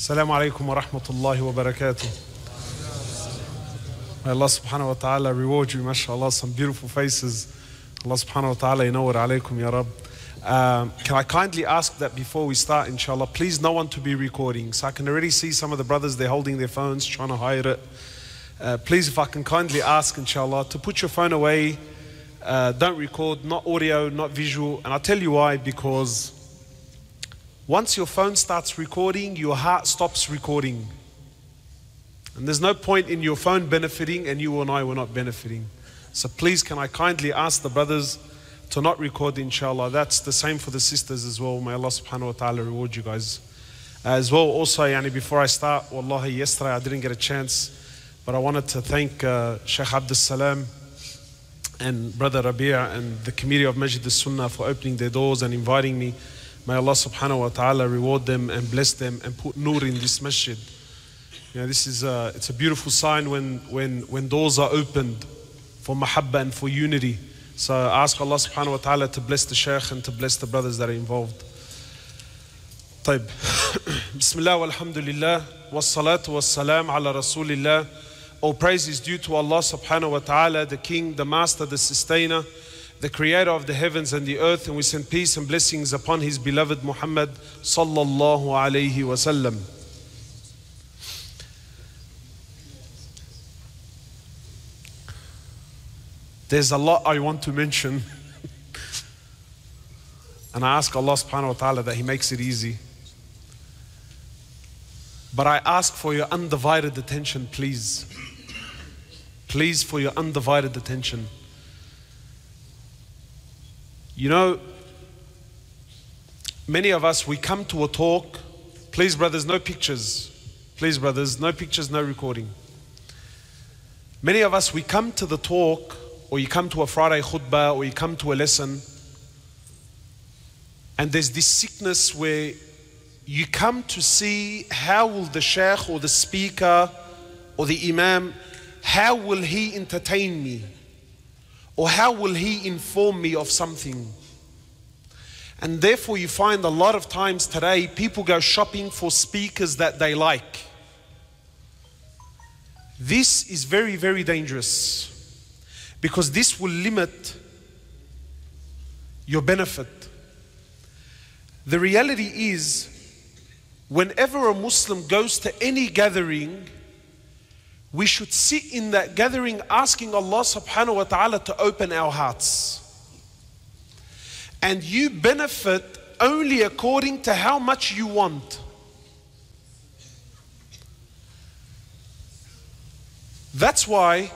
Assalamu alaikum wa rahmatullahi wa barakatuh. May Allah subhanahu wa ta'ala reward you, mashallah, some beautiful faces. Allah subhanahu wa ta'ala inawar alaykum ya Rab. Um, can I kindly ask that before we start, inshallah, please no one to be recording. So I can already see some of the brothers, they're holding their phones, trying to hide it. Uh, please, if I can kindly ask, inshallah, to put your phone away. Uh, don't record, not audio, not visual. And I'll tell you why, because once your phone starts recording, your heart stops recording. And there's no point in your phone benefiting and you and I were not benefiting. So please, can I kindly ask the brothers to not record, inshallah. That's the same for the sisters as well. May Allah subhanahu wa ta'ala reward you guys. As well, also, yani, before I start, wallahi, yesterday I didn't get a chance, but I wanted to thank uh, Sheikh Abdul Salam and Brother Rabia and the committee of Masjid As-Sunnah for opening their doors and inviting me. May Allah subhanahu wa ta'ala reward them and bless them and put nur in this masjid. You know, this is a, it's a beautiful sign when, when, when doors are opened for mahabba and for unity. So I ask Allah subhanahu wa ta'ala to bless the Shaykh and to bless the brothers that are involved. طيب بسم الله والحمد لله والصلاة والسلام على رسول الله All praise is due to Allah subhanahu wa ta'ala, the King, the Master, the Sustainer, the Creator of the heavens and the earth, and we send peace and blessings upon His beloved Muhammad sallallahu alayhi wa sallam. There's a lot I want to mention. and I ask Allah subhanahu wa ta'ala that He makes it easy. But I ask for your undivided attention, please. Please, for your undivided attention. You know, many of us, we come to a talk. Please, brothers, no pictures. Please, brothers, no pictures, no recording. Many of us, we come to the talk, or you come to a Friday khutbah, or you come to a lesson, and there's this sickness where you come to see how will the sheikh or the speaker or the imam how will he entertain me or how will he inform me of something? And therefore you find a lot of times today people go shopping for speakers that they like. This is very very dangerous because this will limit your benefit. The reality is whenever a Muslim goes to any gathering, we should sit in that gathering asking Allah subhanahu wa ta'ala to open our hearts. And you benefit only according to how much you want. That's why,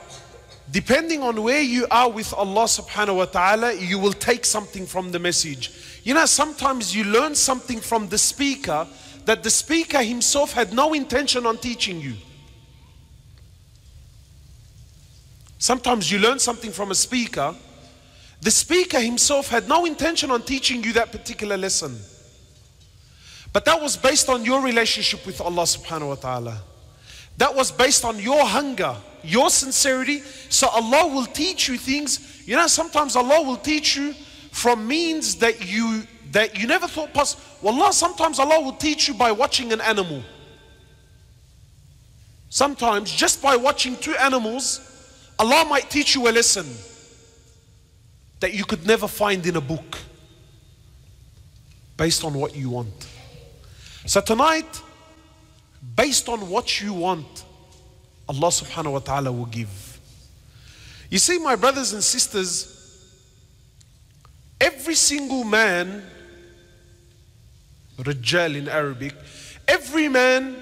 depending on where you are with Allah subhanahu wa ta'ala, you will take something from the message. You know, sometimes you learn something from the speaker that the speaker himself had no intention on teaching you. Sometimes you learn something from a speaker, the speaker himself had no intention on teaching you that particular lesson. But that was based on your relationship with Allah subhanahu wa ta'ala. That was based on your hunger, your sincerity. So Allah will teach you things. You know, sometimes Allah will teach you from means that you that you never thought possible. Wallah, sometimes Allah will teach you by watching an animal. Sometimes, just by watching two animals, Allah might teach you a lesson that you could never find in a book based on what you want. So, tonight, based on what you want, Allah subhanahu wa ta'ala will give. You see, my brothers and sisters, every single man Rajal in Arabic. Every man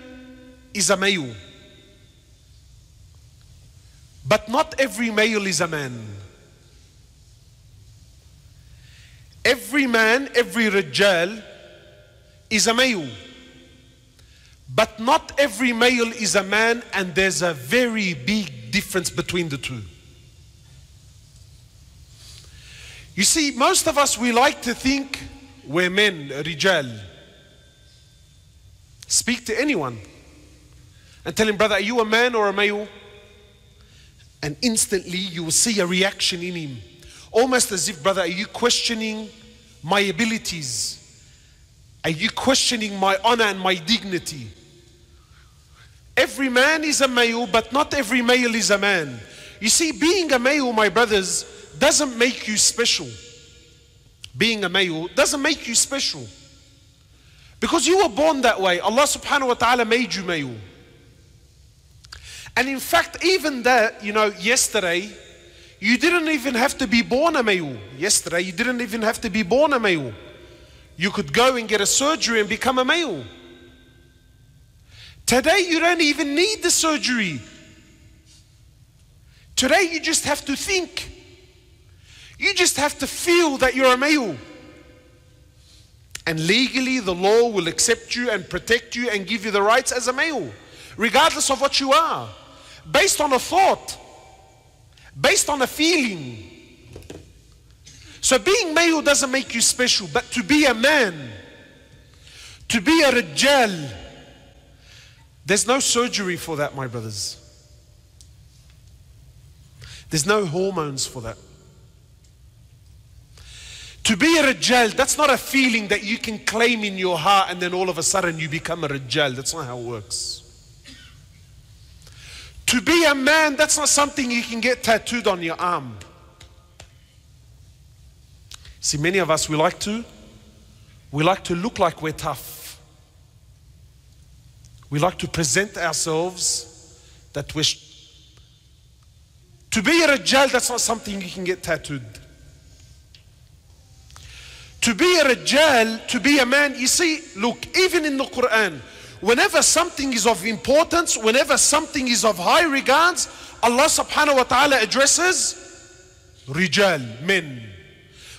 is a male. But not every male is a man. Every man, every Rajal is a male. But not every male is a man, and there's a very big difference between the two. You see, most of us, we like to think we're men, Rijal. Speak to anyone and tell him, brother, are you a man or a male? And instantly you will see a reaction in him. Almost as if, brother, are you questioning my abilities? Are you questioning my honor and my dignity? Every man is a male, but not every male is a man. You see, being a male, my brothers, doesn't make you special. Being a male doesn't make you special. Because you were born that way. Allah subhanahu wa ta'ala made you male. And in fact, even that, you know, yesterday, you didn't even have to be born a male. Yesterday, you didn't even have to be born a male. You could go and get a surgery and become a male. Today, you don't even need the surgery. Today, you just have to think. You just have to feel that you're a male. And legally, the law will accept you and protect you and give you the rights as a male, regardless of what you are, based on a thought, based on a feeling. So, being male doesn't make you special, but to be a man, to be a rajal, there's no surgery for that, my brothers. There's no hormones for that. To be a Rajal, that's not a feeling that you can claim in your heart and then all of a sudden you become a Rajal. That's not how it works. To be a man, that's not something you can get tattooed on your arm. See, many of us, we like to, we like to look like we're tough. We like to present ourselves that we're. To be a Rajal, that's not something you can get tattooed. To be a Rajal, to be a man, you see, look, even in the Quran, whenever something is of importance, whenever something is of high regards, Allah subhanahu wa ta'ala addresses Rijal, men.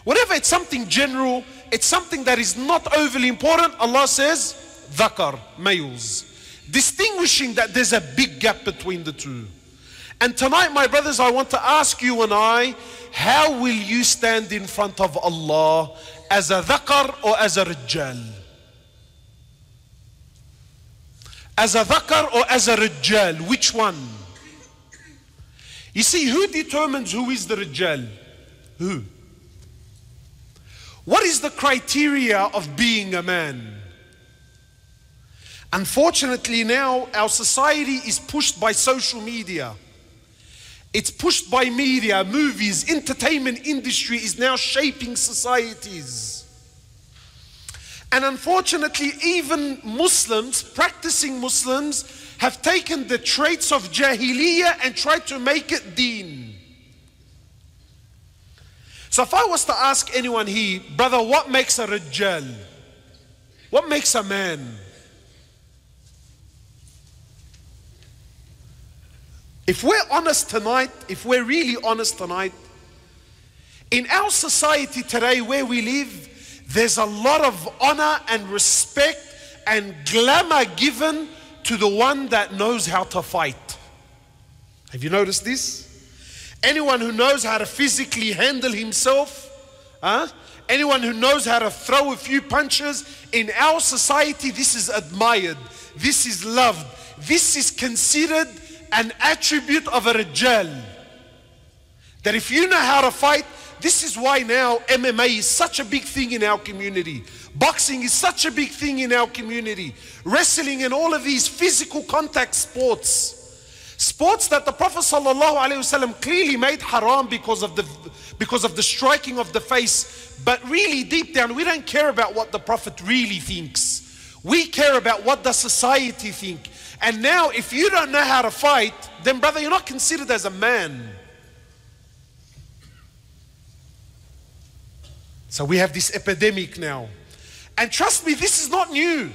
Whenever it's something general, it's something that is not overly important, Allah says Dhakar, males. Distinguishing that there's a big gap between the two. And tonight, my brothers, I want to ask you and I, how will you stand in front of Allah as a dhakar or as a rijal? As a dhakar or as a rijal? Which one? You see, who determines who is the rijal? Who? What is the criteria of being a man? Unfortunately, now our society is pushed by social media. It's pushed by media, movies, entertainment industry is now shaping societies. And unfortunately, even Muslims, practicing Muslims, have taken the traits of Jahiliyyah and tried to make it deen. So if I was to ask anyone here, brother, what makes a Rajal? What makes a man? If we're honest tonight, if we're really honest tonight, in our society today where we live, there's a lot of honor and respect and glamour given to the one that knows how to fight. Have you noticed this? Anyone who knows how to physically handle himself, huh? anyone who knows how to throw a few punches, in our society, this is admired, this is loved, this is considered an attribute of a Rajal. That if you know how to fight, this is why now MMA is such a big thing in our community. Boxing is such a big thing in our community. Wrestling and all of these physical contact sports. Sports that the Prophet ﷺ clearly made haram because of, the, because of the striking of the face. But really, deep down, we don't care about what the Prophet really thinks. We care about what the society think. And now, if you don't know how to fight, then, brother, you're not considered as a man. So we have this epidemic now. And trust me, this is not new.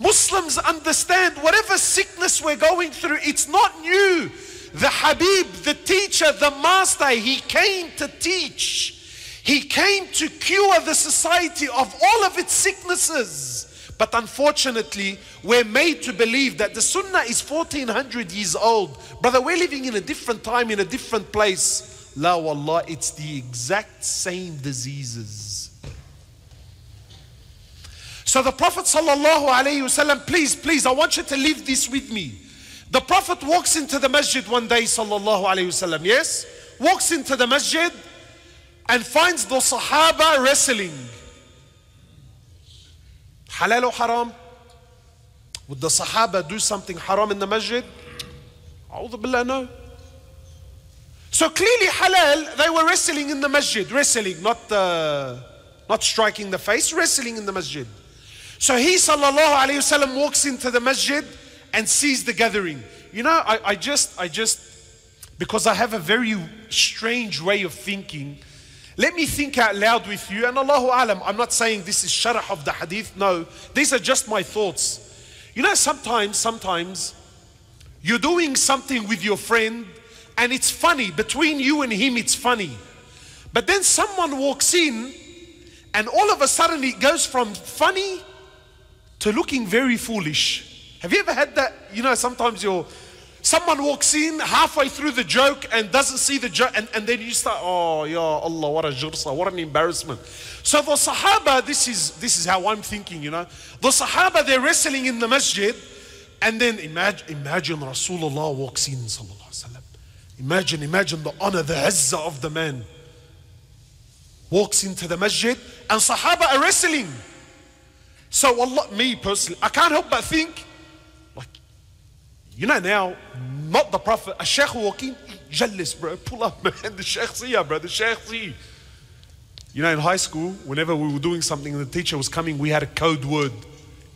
Muslims understand whatever sickness we're going through, it's not new. The Habib, the teacher, the master, he came to teach. He came to cure the society of all of its sicknesses. But unfortunately, we're made to believe that the Sunnah is 1400 years old. Brother, we're living in a different time, in a different place. La wallah, it's the exact same diseases. So the Prophet sallallahu alayhi wasallam, please, please, I want you to leave this with me. The Prophet walks into the masjid one day, sallallahu alaihi wasallam, yes? Walks into the masjid and finds the Sahaba wrestling. Halal or haram? Would the Sahaba do something haram in the masjid? Billah, no. So clearly halal, they were wrestling in the masjid, wrestling, not, uh, not striking the face, wrestling in the masjid. So he sallallahu alayhi wasallam walks into the masjid and sees the gathering. You know, I, I just, I just, because I have a very strange way of thinking, let me think out loud with you. And Allahu Alam, I'm not saying this is sharh of the hadith. No, these are just my thoughts. You know, sometimes, sometimes you're doing something with your friend and it's funny. Between you and him, it's funny. But then someone walks in and all of a sudden it goes from funny to looking very foolish. Have you ever had that? You know, sometimes you're someone walks in halfway through the joke and doesn't see the joke, and, and then you start, oh yeah, Allah, what a jursa, what an embarrassment. So the Sahaba, this is this is how I'm thinking, you know. The Sahaba, they're wrestling in the masjid, and then imagine imagine Rasulullah walks in. Imagine, imagine the honor, the izzah of the man. Walks into the masjid, and Sahaba are wrestling. So Allah, me personally, I can't help but think, like, you know now, not the Prophet, a Sheikh walking, jealous, bro, pull up, man, the Sheikh see ya, bro, the Sheikh see. You know, in high school, whenever we were doing something and the teacher was coming, we had a code word.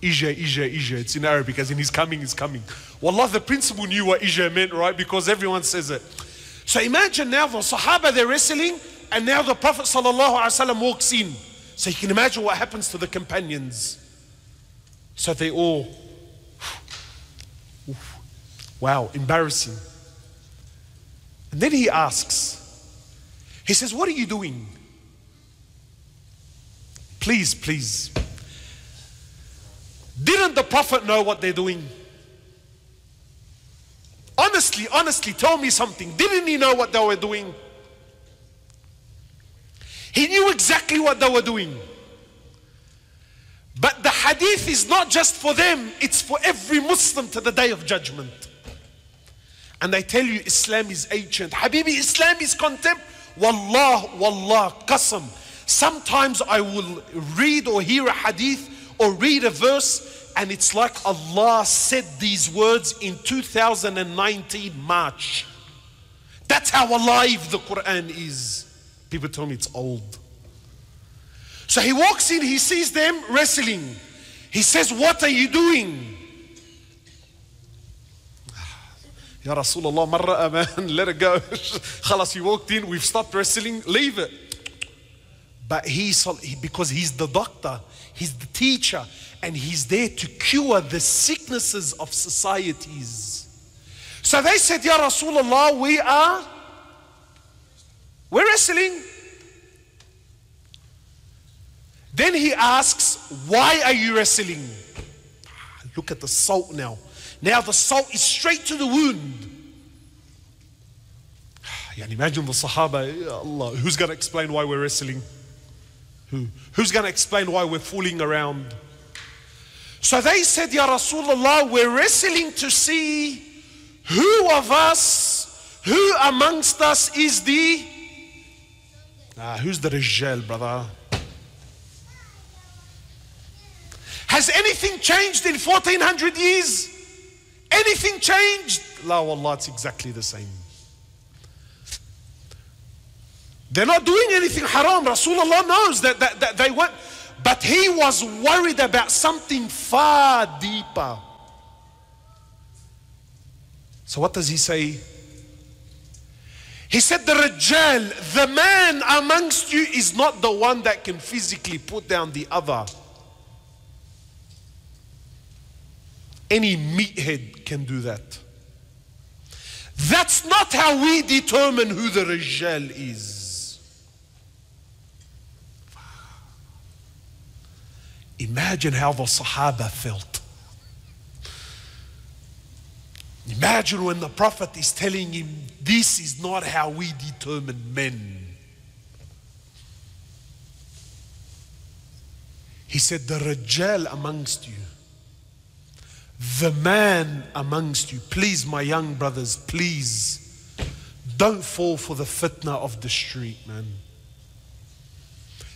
Ija, Ija, Ija. It's in Arabic, as in he's coming, he's coming. Wallah, the principal knew what Ija meant, right? Because everyone says it. So imagine now the Sahaba, they're wrestling, and now the Prophet ﷺ walks in. So you can imagine what happens to the companions. So they all, wow, embarrassing. And then he asks, he says, What are you doing? Please, please. Didn't the Prophet know what they're doing? Honestly, honestly, tell me something. Didn't he know what they were doing? He knew exactly what they were doing. But the hadith is not just for them, it's for every Muslim to the day of judgment. And I tell you, Islam is ancient. Habibi, Islam is contempt. Wallah, wallah, qasam. Sometimes I will read or hear a hadith or read a verse, and it's like Allah said these words in 2019 March. That's how alive the Quran is. People tell me it's old. So he walks in, he sees them wrestling. He says, What are you doing? Ya Rasulullah, marra man, let it go. Khalas, he walked in, we've stopped wrestling, leave it. But he's, because he's the doctor, he's the teacher, and he's there to cure the sicknesses of societies. So they said, Ya Rasulullah, we are, we're wrestling. Then he asks, Why are you wrestling? Ah, look at the salt now. Now the salt is straight to the wound. Yeah, imagine the Sahaba, Allah, who's going to explain why we're wrestling? Who? Who's going to explain why we're fooling around? So they said, Ya Rasulullah, we're wrestling to see who of us, who amongst us is the. Ah, who's the Rijal, brother? Has anything changed in 1400 years? Anything changed? La wallah, it's exactly the same. They're not doing anything haram. Rasulullah knows that, that, that they went, but he was worried about something far deeper. So what does he say? He said, The Rajal, the man amongst you, is not the one that can physically put down the other. Any meathead can do that. That's not how we determine who the Rijal is. Imagine how the Sahaba felt. Imagine when the Prophet is telling him, This is not how we determine men. He said, The Rajal amongst you the man amongst you. Please, my young brothers, please don't fall for the fitna of the street, man.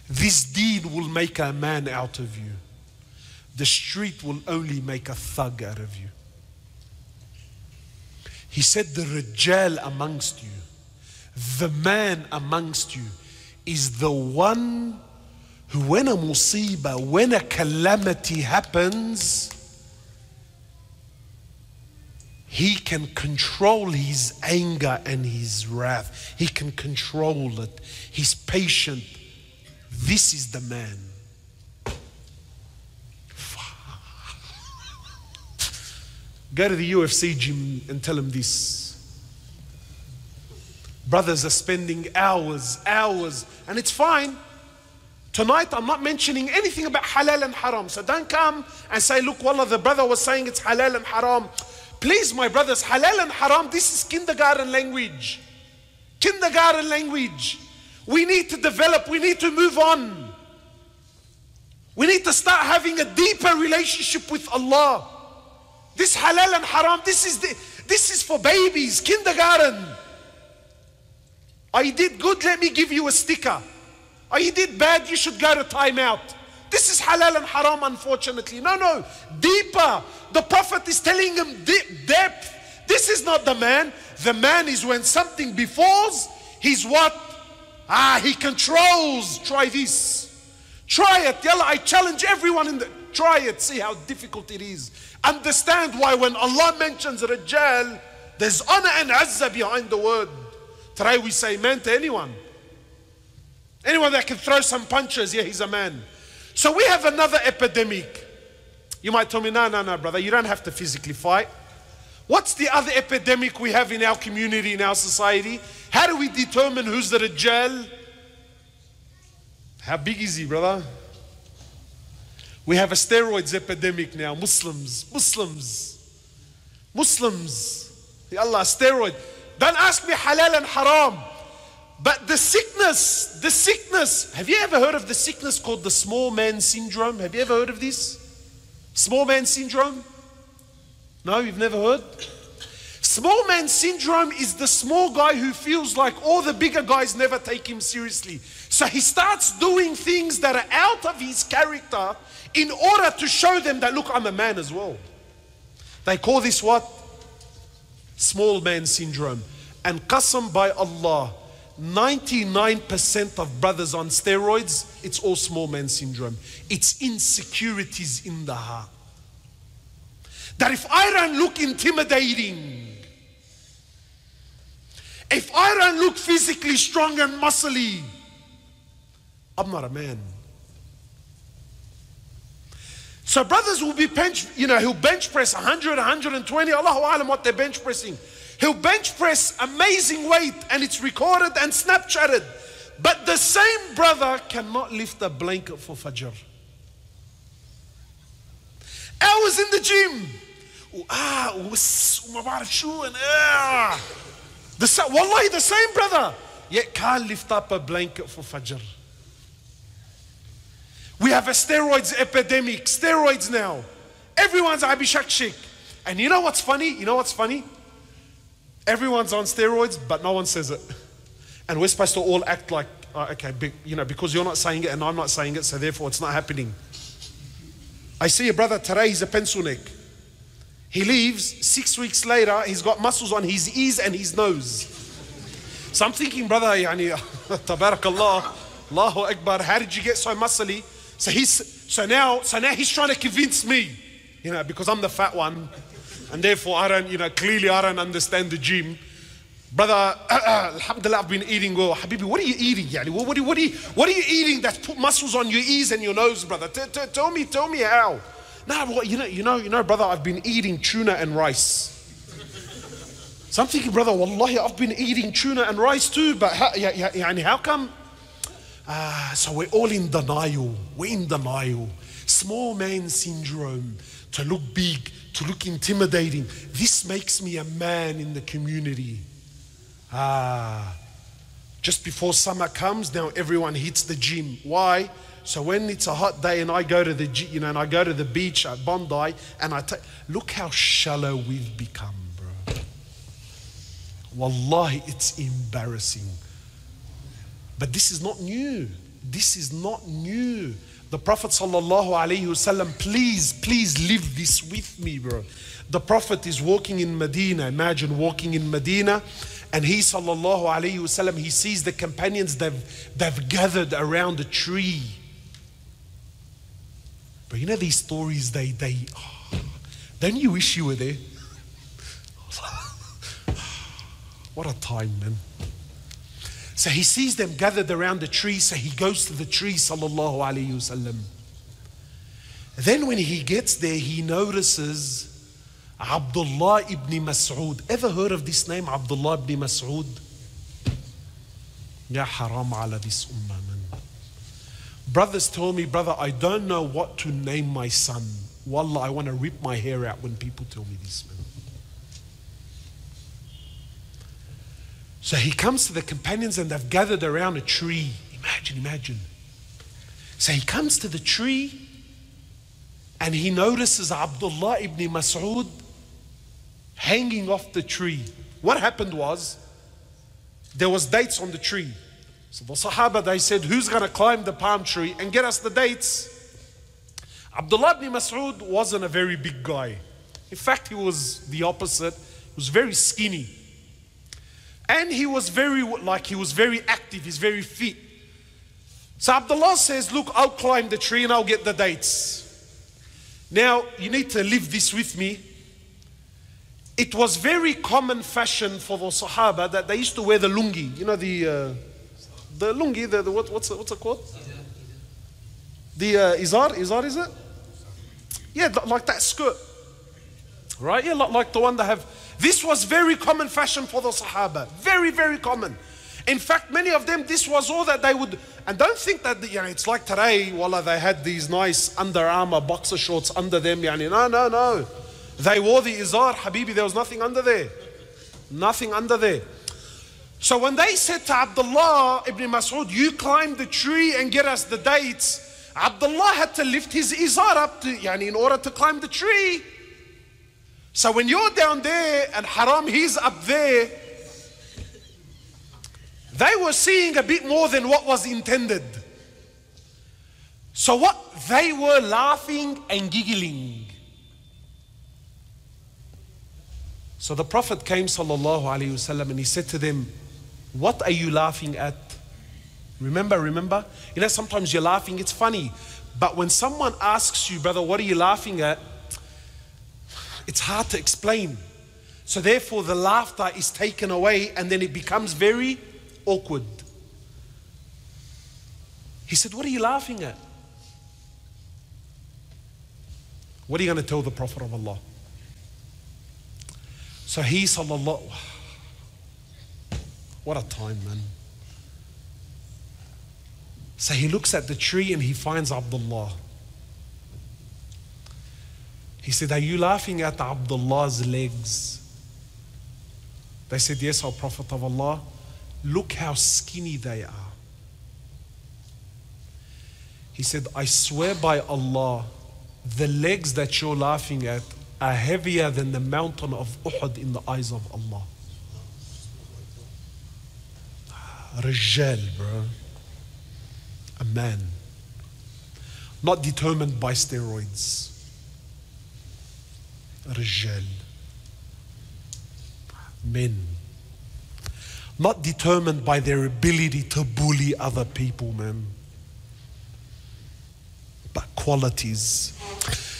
This deen will make a man out of you. the street will only make a thug out of you. He said, The Rajal amongst you, the man amongst you, is the one who, when a musibah, when a calamity happens, he can control his anger and his wrath. He can control it. He's patient. This is the man. Go to the UFC gym and tell him this. Brothers are spending hours, hours, and it's fine. Tonight, I'm not mentioning anything about halal and haram. So don't come and say, look, wallah, the brother was saying it's halal and haram. Please, my brothers, halal and haram, this is kindergarten language. Kindergarten language. We need to develop, we need to move on. We need to start having a deeper relationship with Allah. This halal and haram, this is, the, this is for babies, kindergarten. I did good, let me give you a sticker. You did bad, you should go to timeout. This is halal and haram, unfortunately. No, no, deeper. The Prophet is telling him deep, depth. This is not the man. The man is when something befalls, he's what? Ah, he controls. Try this. Try it. Yalla, I challenge everyone in the. Try it. See how difficult it is. Understand why when Allah mentions Rajal, there's honor and azza behind the word. Today we say man to anyone. Anyone that can throw some punches, yeah, he's a man. So we have another epidemic. You might tell me, no, no, no, brother, you don't have to physically fight. What's the other epidemic we have in our community, in our society? How do we determine who's the Rajal? How big is he, brother? We have a steroids epidemic now. Muslims, Muslims, Muslims. Allah, steroid. Don't ask me halal and haram. But the sickness, the sickness. Have you ever heard of the sickness called the small man syndrome? Have you ever heard of this? Small man syndrome? No, you've never heard? Small man syndrome is the small guy who feels like all the bigger guys never take him seriously. So he starts doing things that are out of his character in order to show them that, look, I'm a man as well. They call this what? Small man syndrome. And qasam by Allah, 99% of brothers on steroids, it's all small man syndrome. It's insecurities in the heart. That if I don't look intimidating, if I don't look physically strong and muscly, I'm not a man. So brothers will be bench, you know, he'll bench press 100, 120, Allahu Alam what they're bench pressing. He'll bench press amazing weight and it's recorded and Snapchatted. But the same brother cannot lift a blanket for Fajr. Hours in the gym ah, shoo, and ah. The, sa- wallahi, the same brother, yet can't lift up a blanket for Fajr. We have a steroids epidemic, steroids now. Everyone's Abhishek Sheikh. And you know what's funny? You know what's funny? Everyone's on steroids, but no one says it. And we're supposed to all act like, uh, okay, be, you know, because you're not saying it and I'm not saying it, so therefore it's not happening. I see a brother today, he's a pencil neck. He leaves, six weeks later, he's got muscles on his ears and his nose. So I'm thinking, brother, yani, tabarakallah, Allahu Akbar, how did you get so muscly? So he's so now so now he's trying to convince me, you know, because I'm the fat one, and therefore I don't, you know, clearly I don't understand the gym. Brother, Alhamdulillah, I've been eating well. Habibi, what are you eating? Yani? What, what, what, are you, what are you eating that's put muscles on your ears and your nose, brother? Tell me, tell me how. Nah, well, you know, you know, you know, brother, I've been eating tuna and rice. So I'm thinking, brother, wallahi, I've been eating tuna and rice too, but how, yani, how come? Ah, so we're all in denial. We're in denial. Small man syndrome. To look big, to look intimidating. This makes me a man in the community. Ah, just before summer comes, now everyone hits the gym. Why? So when it's a hot day and I go to the, you know, and I go to the beach at Bondi, and I take, look how shallow we've become, bro. Wallahi, it's embarrassing. But this is not new. This is not new. The Prophet wasallam, please, please live this with me, bro. The Prophet is walking in Medina. Imagine walking in Medina, and he sallallahu alaihi wasallam, he sees the companions they've, they've gathered around a tree. But you know these stories, they they oh, don't you wish you were there? what a time, man. So he sees them gathered around the tree, so he goes to the tree, sallallahu alayhi wasallam. Then when he gets there, he notices Abdullah ibn Mas'ud. Ever heard of this name, Abdullah ibn Mas'ud? Ya haram ala this ummah. Brothers told me, brother, I don't know what to name my son. Wallah, I want to rip my hair out when people tell me this, man. So he comes to the companions and they've gathered around a tree. Imagine, imagine. So he comes to the tree and he notices Abdullah ibn Mas'ud hanging off the tree. What happened was there was dates on the tree. So the Sahaba they said, Who's gonna climb the palm tree and get us the dates? Abdullah ibn Mas'ud wasn't a very big guy. In fact, he was the opposite. He was very skinny. And he was very, like, he was very active, he's very fit. So Abdullah says, Look, I'll climb the tree and I'll get the dates. Now, you need to leave this with me. It was very common fashion for the Sahaba that they used to wear the lungi. You know, the, uh, the lungi, the, the what, what's, what's it called? The uh, izar, izar is it? Yeah, like that skirt. Right? Yeah, like the one they have this was very common fashion for the Sahaba. Very, very common. In fact, many of them, this was all that they would. And don't think that you know, it's like today, wallah, they had these nice Under Armour boxer shorts under them. Yani. No, no, no. They wore the izar, Habibi, there was nothing under there. Nothing under there. So when they said to Abdullah ibn Mas'ud, you climb the tree and get us the dates, Abdullah had to lift his izar up to, yani, in order to climb the tree. So when you're down there and Haram, he's up there, they were seeing a bit more than what was intended. So what? They were laughing and giggling. So the Prophet came sallallahu alaihi wasallam and he said to them, "What are you laughing at?" Remember, remember. You know, sometimes you're laughing. It's funny, but when someone asks you, brother, what are you laughing at? it's hard to explain. So, therefore, the laughter is taken away and then it becomes very awkward. He said, What are you laughing at? What are you going to tell the Prophet of Allah? So he, sallallahu, what a time, man. So he looks at the tree and he finds Abdullah. He said, Are you laughing at Abdullah's legs? They said, Yes, O Prophet of Allah. Look how skinny they are. He said, I swear by Allah, the legs that you're laughing at are heavier than the mountain of Uhud in the eyes of Allah. Rajal, bro. A man. Not determined by steroids. رجال men not determined by their ability to bully other people man but qualities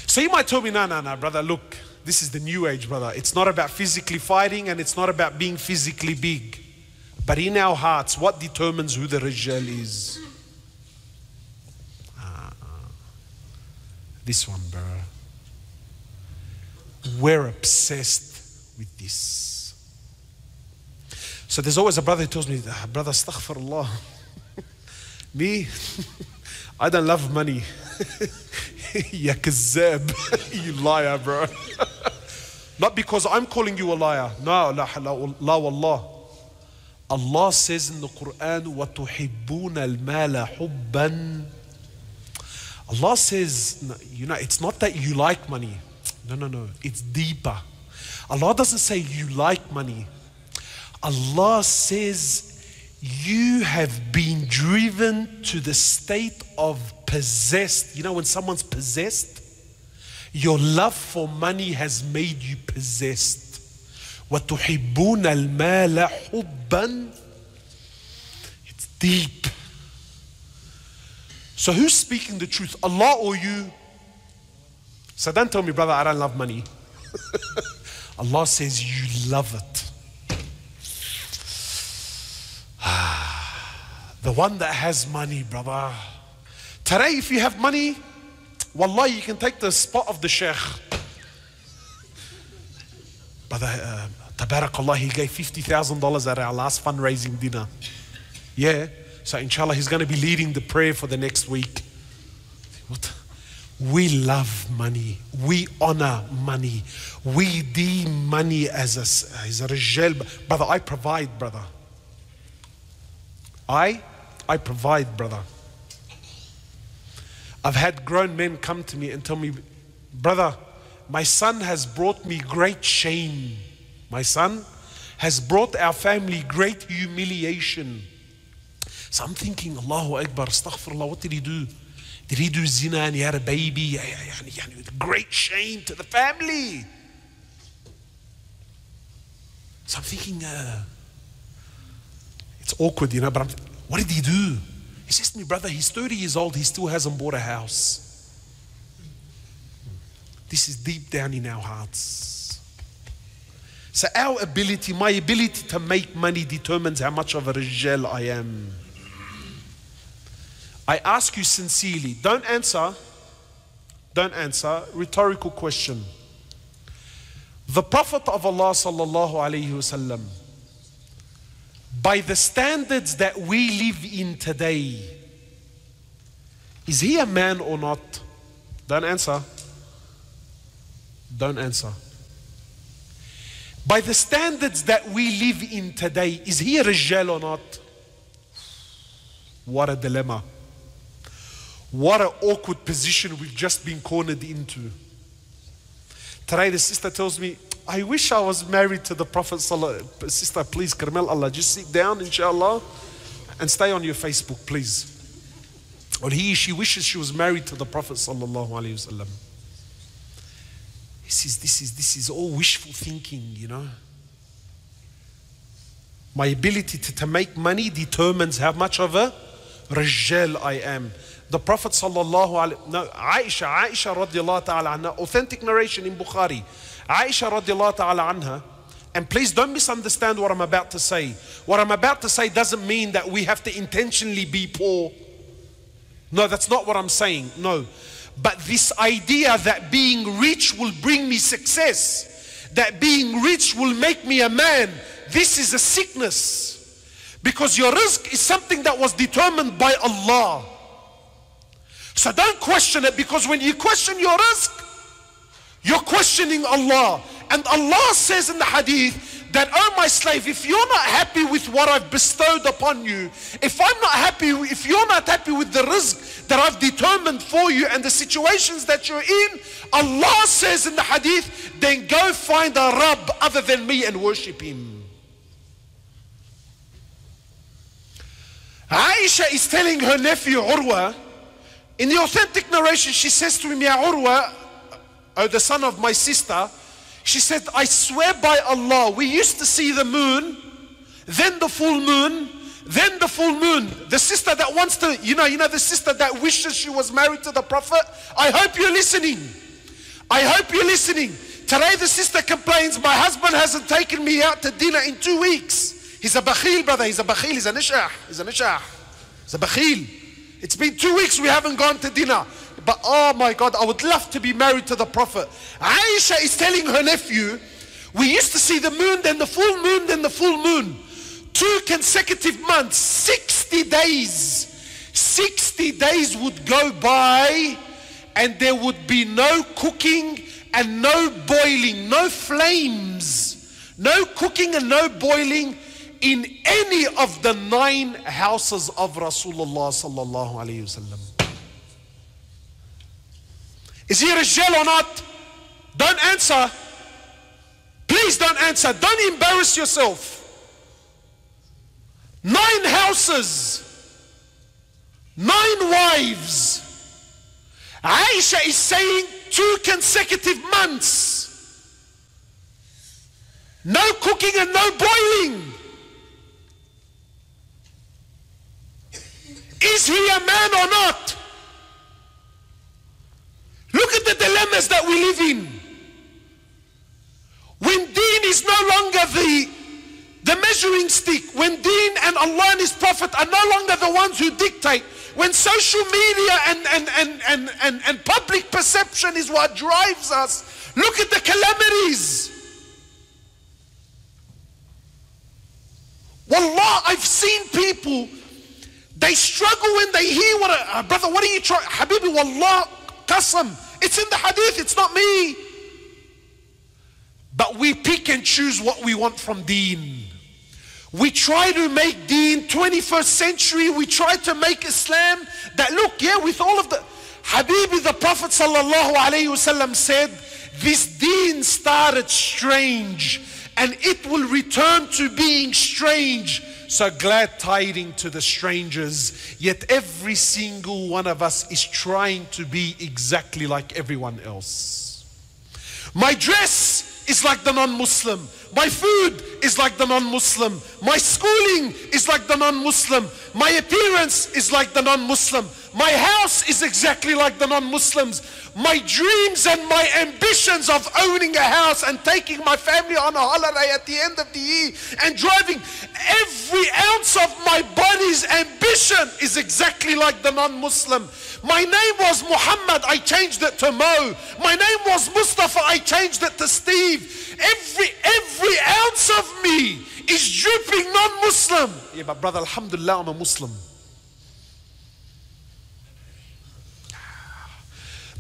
so you might tell me no no no brother look this is the new age brother it's not about physically fighting and it's not about being physically big but in our hearts what determines who the rijal is uh, this one bro we're obsessed with this. So there's always a brother who tells me, ah, Brother, astaghfirullah. me, I don't love money. ya kazzab. you liar, bro. Not because I'm calling you a liar. No, la, la, la wallah. Allah says in the Quran, وَتُحِبُّونَ الْمَالَ حُبًّا Allah says, you know, it's not that you like money. No, no, no. It's deeper. Allah doesn't say you like money. Allah says you have been driven to the state of possessed. You know, when someone's possessed, your love for money has made you possessed. وتحبون المال حبا It's deep. So who's speaking the truth? Allah or you? So don't tell me, brother, I don't love money. Allah says you love it. the one that has money, brother. Today, if you have money, wallah, you can take the spot of the sheikh. Brother, uh, Tabarakallah, he gave $50,000 at our last fundraising dinner. Yeah, so inshallah, he's going to be leading the prayer for the next week. What? We love money. We honor money. We deem money as a, as a rijal. Brother, I provide, brother. I, I provide, brother. I've had grown men come to me and tell me, brother, my son has brought me great shame. My son has brought our family great humiliation. So I'm thinking, Allahu Akbar, astaghfirullah, what did he do? Did he do zina and he had a baby? Great shame to the family. So I'm thinking, uh, it's awkward, you know, but I'm, what did he do? He says to me, brother, he's 30 years old, he still hasn't bought a house. This is deep down in our hearts. So our ability, my ability to make money determines how much of a rijal I am. I ask you sincerely, don't answer, don't answer, rhetorical question. The Prophet of Allah sallallahu alayhi wasallam, by the standards that we live in today, is he a man or not? Don't answer. Don't answer. By the standards that we live in today, is he a Rijal or not? What a dilemma. What an awkward position we've just been cornered into. Today, the sister tells me, I wish I was married to the Prophet. Sister, please, Karmel Allah, just sit down, inshallah, and stay on your Facebook, please. Or he, she wishes she was married to the Prophet. Sallallahu Alaihi Wasallam. This is, this is, this is all wishful thinking, you know. My ability to, to make money determines how much of a rajal I am. The Prophet sallallahu alaihi no, Aisha, Aisha radiallahu ta'ala anha, authentic narration in Bukhari. Aisha radiallahu ta'ala anha, and please don't misunderstand what I'm about to say. What I'm about to say doesn't mean that we have to intentionally be poor. No, that's not what I'm saying. No. But this idea that being rich will bring me success, that being rich will make me a man, this is a sickness. Because your rizq is something that was determined by Allah. So don't question it because when you question your rizq, you're questioning Allah. And Allah says in the hadith that, oh my slave, if you're not happy with what I've bestowed upon you, if I'm not happy, if you're not happy with the rizq that I've determined for you and the situations that you're in, Allah says in the hadith, then go find a Rabb other than me and worship him. Aisha is telling her nephew Urwa, in the authentic narration, she says to him, Ya Urwa, oh, the son of my sister, she said, I swear by Allah, we used to see the moon, then the full moon, then the full moon. The sister that wants to, you know, you know, the sister that wishes she was married to the Prophet. I hope you're listening. I hope you're listening. Today the sister complains, my husband hasn't taken me out to dinner in two weeks. He's a bakhil, brother. He's a bakhil. He's a nishah. He's a nishah. He's a bakhil. It's been two weeks we haven't gone to dinner. But oh my God, I would love to be married to the Prophet. Aisha is telling her nephew, we used to see the moon, then the full moon, then the full moon. Two consecutive months, 60 days. 60 days would go by and there would be no cooking and no boiling, no flames, no cooking and no boiling in any of the nine houses of Rasulullah sallallahu alayhi wasallam. Is he a Rijal or not? Don't answer. Please don't answer. Don't embarrass yourself. nine houses, nine wives. Aisha is saying two consecutive months. No cooking and no boiling. Is he a man or not? Look at the dilemmas that we live in. When deen is no longer the, the measuring stick, when deen and Allah and His Prophet are no longer the ones who dictate, when social media and, and, and, and, and, and public perception is what drives us, look at the calamities. Wallah, I've seen people, they struggle when they hear what a, uh, brother, what are you trying? Habibi, Wallah, qasam. It's in the hadith, it's not me. But we pick and choose what we want from deen. We try to make deen 21st century. We try to make Islam that look, yeah, with all of the Habibi, the Prophet sallallahu alaihi wasallam said, this deen started strange and it will return to being strange. So glad tiding to the strangers. Yet every single one of us is trying to be exactly like everyone else. My dress is like the non Muslim. My food is like the non Muslim. My schooling is like the non Muslim. My appearance is like the non Muslim. My house is exactly like the non Muslims. My dreams and my ambitions of owning a house and taking my family on a holiday at the end of the year and driving every ounce of my body's ambition is exactly like the non Muslim. My name was Muhammad, I changed it to Mo. My name was Mustafa, I changed it to Steve. Every every ounce of me is dripping non-Muslim. Yeah, but brother, Alhamdulillah, I'm a Muslim.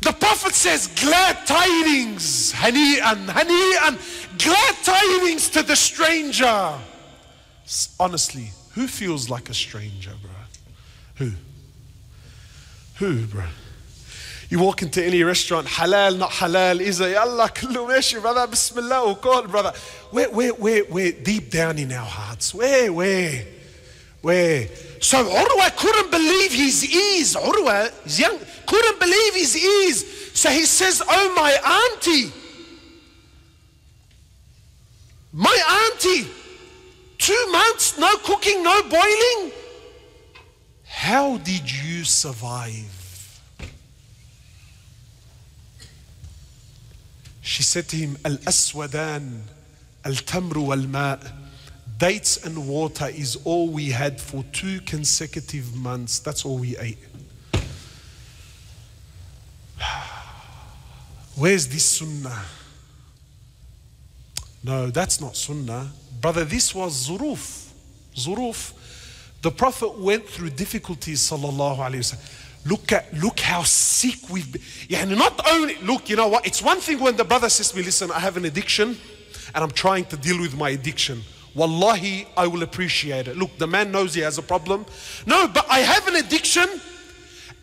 The Prophet says, glad tidings, hani'an, hani'an, glad tidings to the stranger. Honestly, who feels like a stranger, bro? Who? Who, bro? You walk into any restaurant, halal, not halal, is a yalla, kullu meshi, brother, bismillah, oh ukol, brother. Where, where, where, where, deep down in our hearts, where, where, where? So Urwa couldn't believe his ease. Urwa, young, couldn't believe his ears. So he says, Oh, my auntie, my auntie, two months, no cooking, no boiling. How did you survive? She said to him, Al Aswadan, Al Tamru wal Ma. Dates and water is all we had for two consecutive months. That's all we ate. Where's this sunnah? No, that's not sunnah. Brother, this was zuruf. Zuruf. The Prophet went through difficulties, sallallahu alayhi wasallam. Look at look how sick we've been. And not only look, you know what? It's one thing when the brother says to me, listen, I have an addiction and I'm trying to deal with my addiction. Wallahi, I will appreciate it. Look, the man knows he has a problem. No, but I have an addiction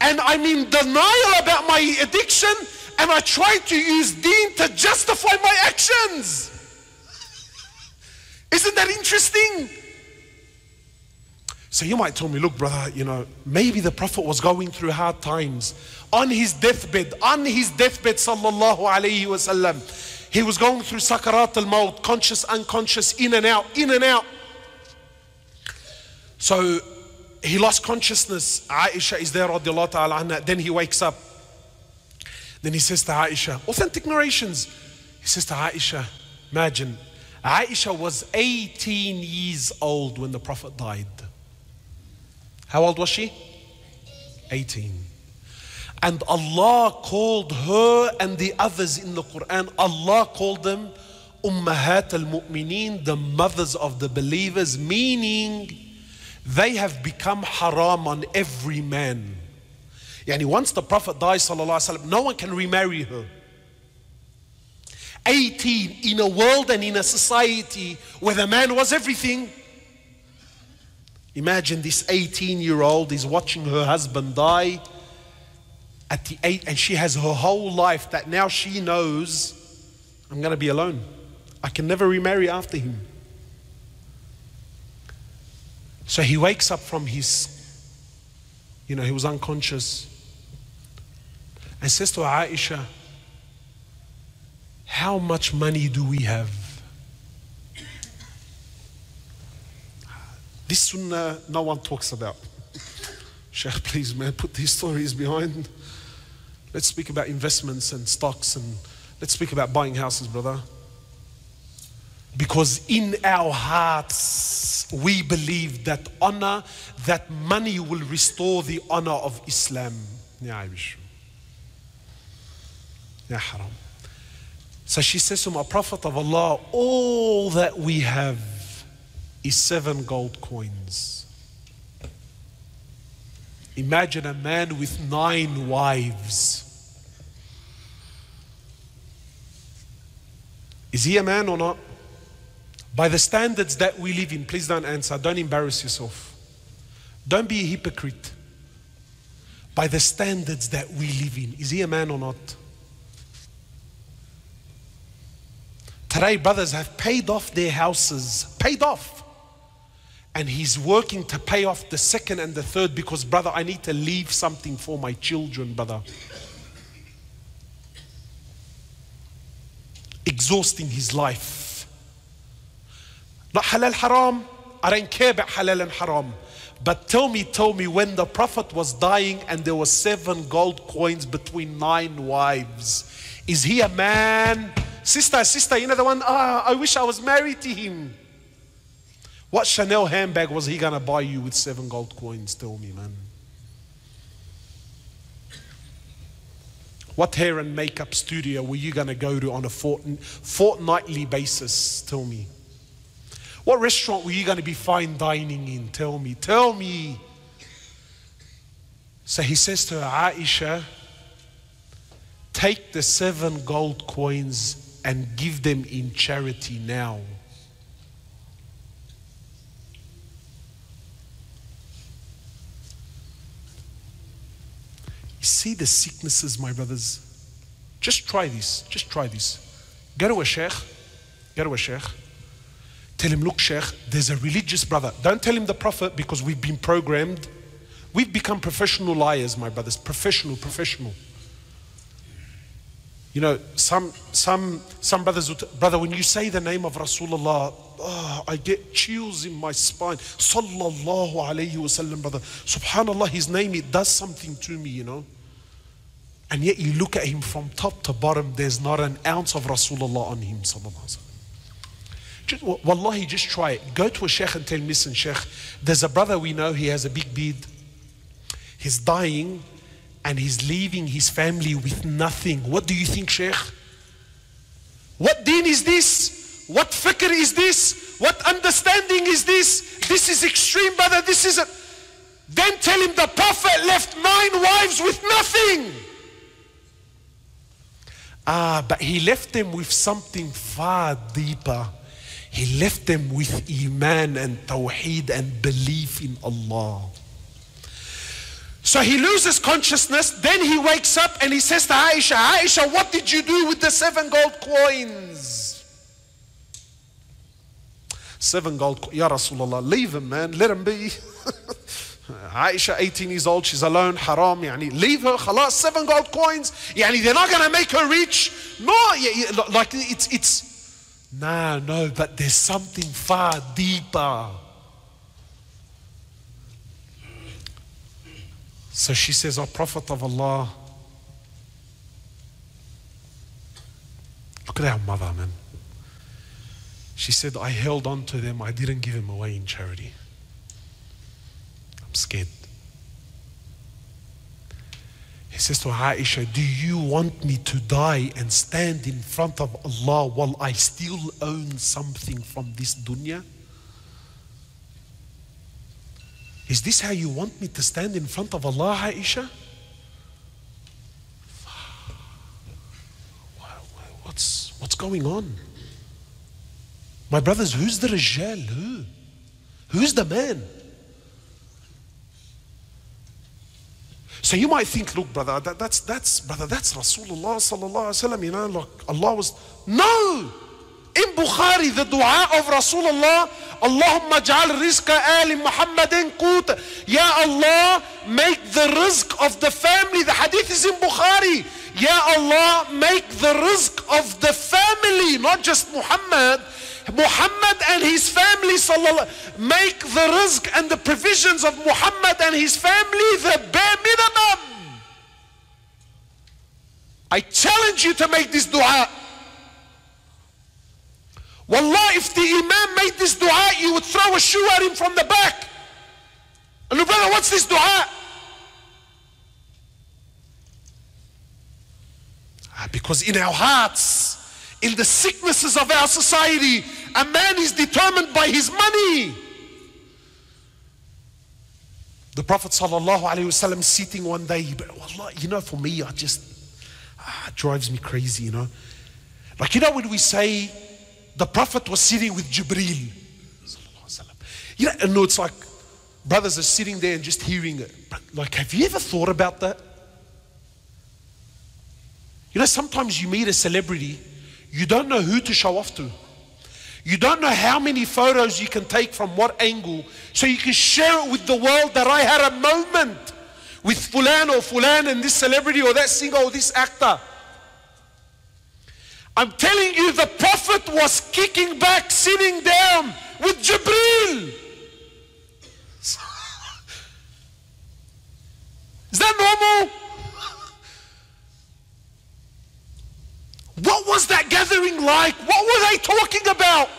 and I'm in denial about my addiction and I try to use deen to justify my actions. Isn't that interesting? So you might tell me, look, brother, you know, maybe the Prophet was going through hard times. On his deathbed, on his deathbed, sallallahu alayhi wasallam, he was going through sakarat al-maut, conscious, unconscious, in and out, in and out. So he lost consciousness. Aisha is there, radiallahu ta'ala anha. Then he wakes up. Then he says to Aisha, authentic narrations. He says to Aisha, imagine, Aisha was 18 years old when the Prophet died. How old was she? 18. And Allah called her and the others in the Quran, Allah called them Ummahat al Mu'mineen, the mothers of the believers, meaning they have become haram on every man. Yani once the Prophet dies, وسلم, no one can remarry her. 18 in a world and in a society where the man was everything. Imagine this 18 year old is watching her husband die at the eight, and she has her whole life that now she knows I'm going to be alone. I can never remarry after him. So he wakes up from his, you know, he was unconscious and says to Aisha, How much money do we have? This sunnah no one talks about. Sheikh, please, man, put these stories behind. Let's speak about investments and stocks and let's speak about buying houses, brother. Because in our hearts, we believe that honor, that money will restore the honor of Islam. Ya haram. So she says to my Prophet of Allah, all that we have is seven gold coins. Imagine a man with nine wives. Is he a man or not? By the standards that we live in, please don't answer. Don't embarrass yourself. Don't be a hypocrite. By the standards that we live in, is he a man or not? Today, brothers have paid off their houses, paid off. And he's working to pay off the second and the third because, brother, I need to leave something for my children, brother. Exhausting his life. Not halal haram. I don't care about halal and haram. But tell me, tell me, when the Prophet was dying and there were seven gold coins between nine wives, is he a man? Sister, sister, you know the one, ah, I wish I was married to him. What Chanel handbag was he going to buy you with seven gold coins? Tell me, man. What hair and makeup studio were you going to go to on a fortnightly basis? Tell me. What restaurant were you going to be fine dining in? Tell me. Tell me. So he says to Aisha, Take the seven gold coins and give them in charity now. You see the sicknesses, my brothers? Just try this. Just try this. Go to a sheikh. Go to a sheikh. Tell him, look, sheikh, there's a religious brother. Don't tell him the prophet because we've been programmed. We've become professional liars, my brothers. Professional, professional. You know, some, some, some brothers would, brother, when you say the name of Rasulullah, oh, I get chills in my spine. Sallallahu alayhi wasallam, brother. Subhanallah, his name, it does something to me, you know. And yet you look at him from top to bottom, there's not an ounce of Rasulullah on him, sallallahu just, wallahi, just try it. Go to a sheikh and tell him, listen, sheikh, there's a brother we know, he has a big beard. He's dying and he's leaving his family with nothing. What do you think, Sheikh? What deen is this? What fikr is this? What understanding is this? This is extreme, brother. This is a. Then tell him the Prophet left nine wives with nothing. Ah, but he left them with something far deeper. He left them with Iman and Tawheed and belief in Allah. So he loses consciousness, then he wakes up and he says to Aisha, Aisha, what did you do with the seven gold coins? Seven gold coins. Ya Rasulullah, leave him, man, let him be. Aisha, 18 years old, she's alone, haram, yani, leave her, khalas, seven gold coins. Yani, they're not going to make her rich. No, like it's, it's, no, no, but there's something far deeper. So she says, O Prophet of Allah, look at our mother, man. She said, I held on to them, I didn't give them away in charity. I'm scared. He says to Aisha, Do you want me to die and stand in front of Allah while I still own something from this dunya? Is this how you want me to stand in front of Allah, Aisha? What's, what's going on? My brothers, who's the Rijal? Who? Who's the man? So you might think, look, brother, that, that's that's brother, that's Rasulullah sallallahu alaihi wasallam. You know, look, Allah was no, Bukhari, the dua of Rasulullah, Allahumma ja'al rizqa ali Muhammadin qut. Ya Allah, make the rizq of the family. The hadith is in Bukhari. Ya Allah, make the rizq of the family, not just Muhammad. Muhammad and his family, make the rizq and the provisions of Muhammad and his family the bare minimum. I challenge you to make this dua. Wallah, if the Imam made this dua, you would throw a shoe at him from the back. And look, brother, what's this dua? Ah, because in our hearts, in the sicknesses of our society, a man is determined by his money. The Prophet ﷺ sitting one day, but wallah, you know, for me, I just, ah, drives me crazy, you know. Like, you know, when we say the Prophet was sitting with Jibreel, you know, and it's like brothers are sitting there and just hearing it. Like, have you ever thought about that? You know, sometimes you meet a celebrity, you don't know who to show off to. You don't know how many photos you can take from what angle, so you can share it with the world that I had a moment with Fulan or Fulan and this celebrity or that singer or this actor. I'm telling you, the Prophet was kicking back, sitting down with Jibreel. Is that normal? What was that gathering like? What were they talking about?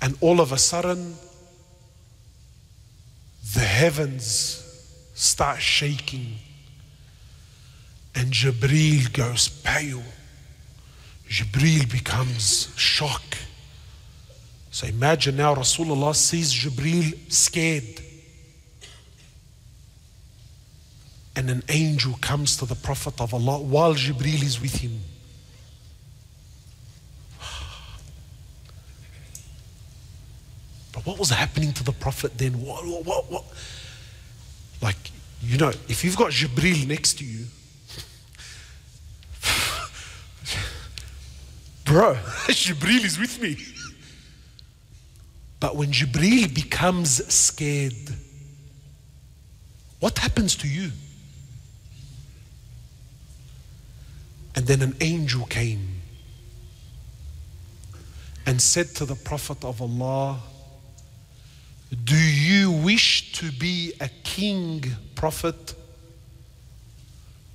And all of a sudden, the heavens start shaking. And Jibreel goes pale. Jibreel becomes shocked. So imagine now Rasulullah sees Jibreel scared. And an angel comes to the Prophet of Allah while Jibreel is with him. But what was happening to the Prophet then? What, what, what? Like, you know, if you've got Jibreel next to you, bro, Jibreel is with me. But when Jibreel becomes scared, what happens to you? And then an angel came and said to the Prophet of Allah, Do you wish to be a king, Prophet?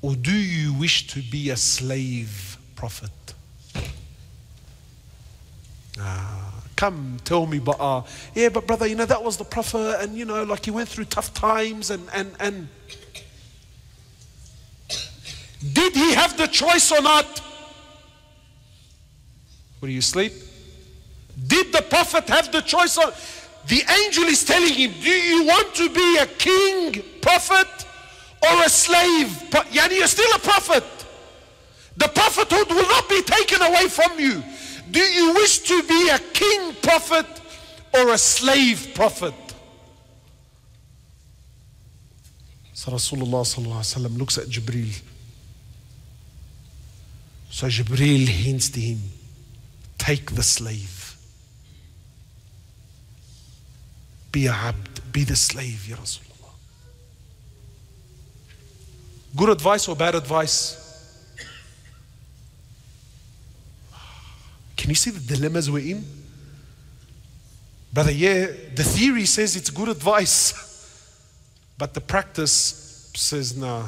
Or do you wish to be a slave, Prophet? Ah, come tell me, but uh, yeah, but brother, you know, that was the Prophet, and you know, like he went through tough times and and and did he have the choice or not? Will you sleep? Did the prophet have the choice or the angel is telling him, Do you want to be a king, prophet, or a slave? But yani you're still a prophet. The prophethood will not be taken away from you. Do you wish to be a king prophet or a slave prophet? So Rasulullah looks at Jibreel so Jibreel hints to him, take the slave. Be a abd, be the slave, Ya Rasulullah. Good advice or bad advice? Can you see the dilemmas we're in? Brother, yeah, the theory says it's good advice, but the practice says, nah,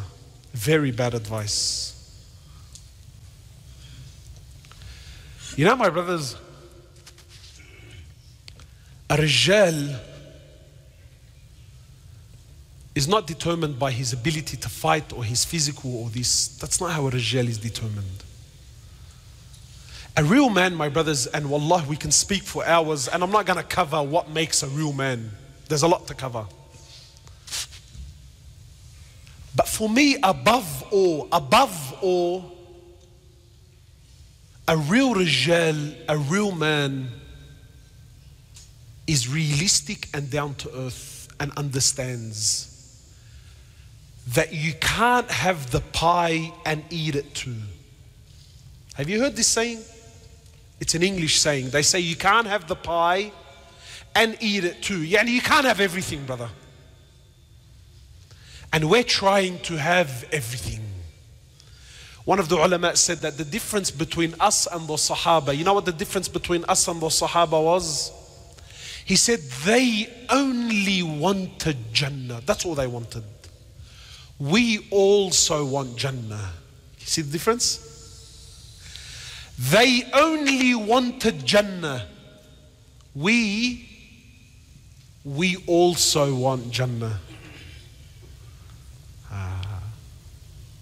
very bad advice. You know, my brothers, a rijal is not determined by his ability to fight or his physical or this. That's not how a rijal is determined. A real man, my brothers, and wallah, we can speak for hours, and I'm not going to cover what makes a real man. There's a lot to cover. But for me, above all, above all, a real rijal, a real man, is realistic and down to earth and understands that you can't have the pie and eat it too. Have you heard this saying? It's an English saying. They say you can't have the pie and eat it too. Yeah, and you can't have everything, brother. And we're trying to have everything. One of the ulama said that the difference between us and the Sahaba, you know what the difference between us and the Sahaba was? He said they only wanted Jannah. That's all they wanted. We also want Jannah. You see the difference? They only wanted Jannah. We, we also want Jannah. Ah.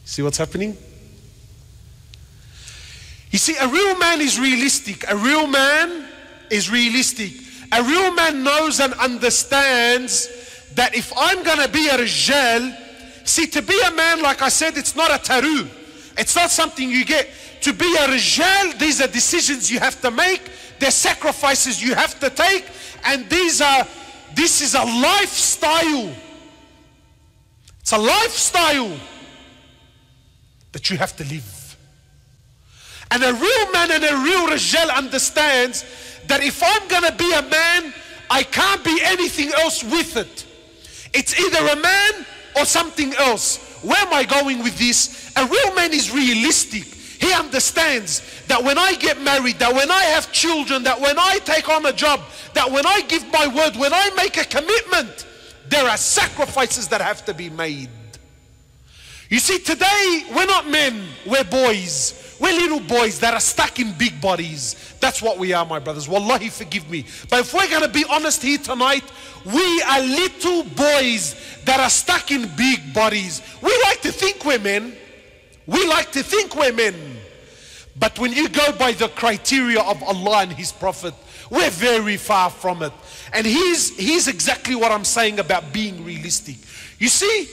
See what's happening? You see, a real man is realistic. A real man is realistic. A real man knows and understands that if I'm going to be a rijal, see, to be a man, like I said, it's not a taru. It's not something you get. To be a rijal, these are decisions you have to make. They're sacrifices you have to take. And these are, this is a lifestyle. It's a lifestyle that you have to live. And a real man and a real rijal understands that if I'm going to be a man, I can't be anything else with it. It's either a man or something else. Where am I going with this? A real man is realistic. He understands that when I get married, that when I have children, that when I take on a job, that when I give my word, when I make a commitment, there are sacrifices that have to be made. You see, today we're not men, we're boys. We're little boys that are stuck in big bodies. That's what we are, my brothers. Wallahi, forgive me. But if we're going to be honest here tonight, we are little boys that are stuck in big bodies. We like to think we're men. We like to think we're men. But when you go by the criteria of Allah and His Prophet, we're very far from it. And he's, he's exactly what I'm saying about being realistic. You see,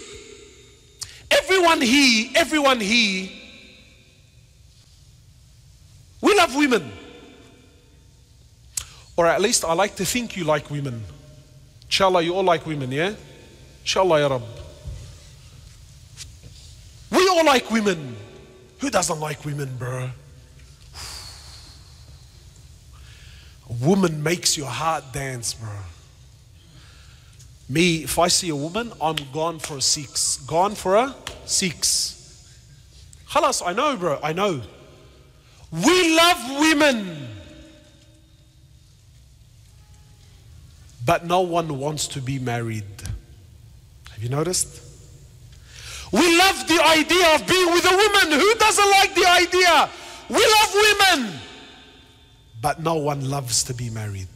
everyone here, everyone here we love women. Or at least I like to think you like women. Inshallah, you all like women, yeah? Inshallah, ya Rab. We all like women. Who doesn't like women, bro? A woman makes your heart dance, bro. Me, if I see a woman, I'm gone for a six. Gone for a six. Khalas, I know, bro. I know. We love women. But no one wants to be married. Have you noticed? We love the idea of being with a woman. Who doesn't like the idea? We love women. But no one loves to be married.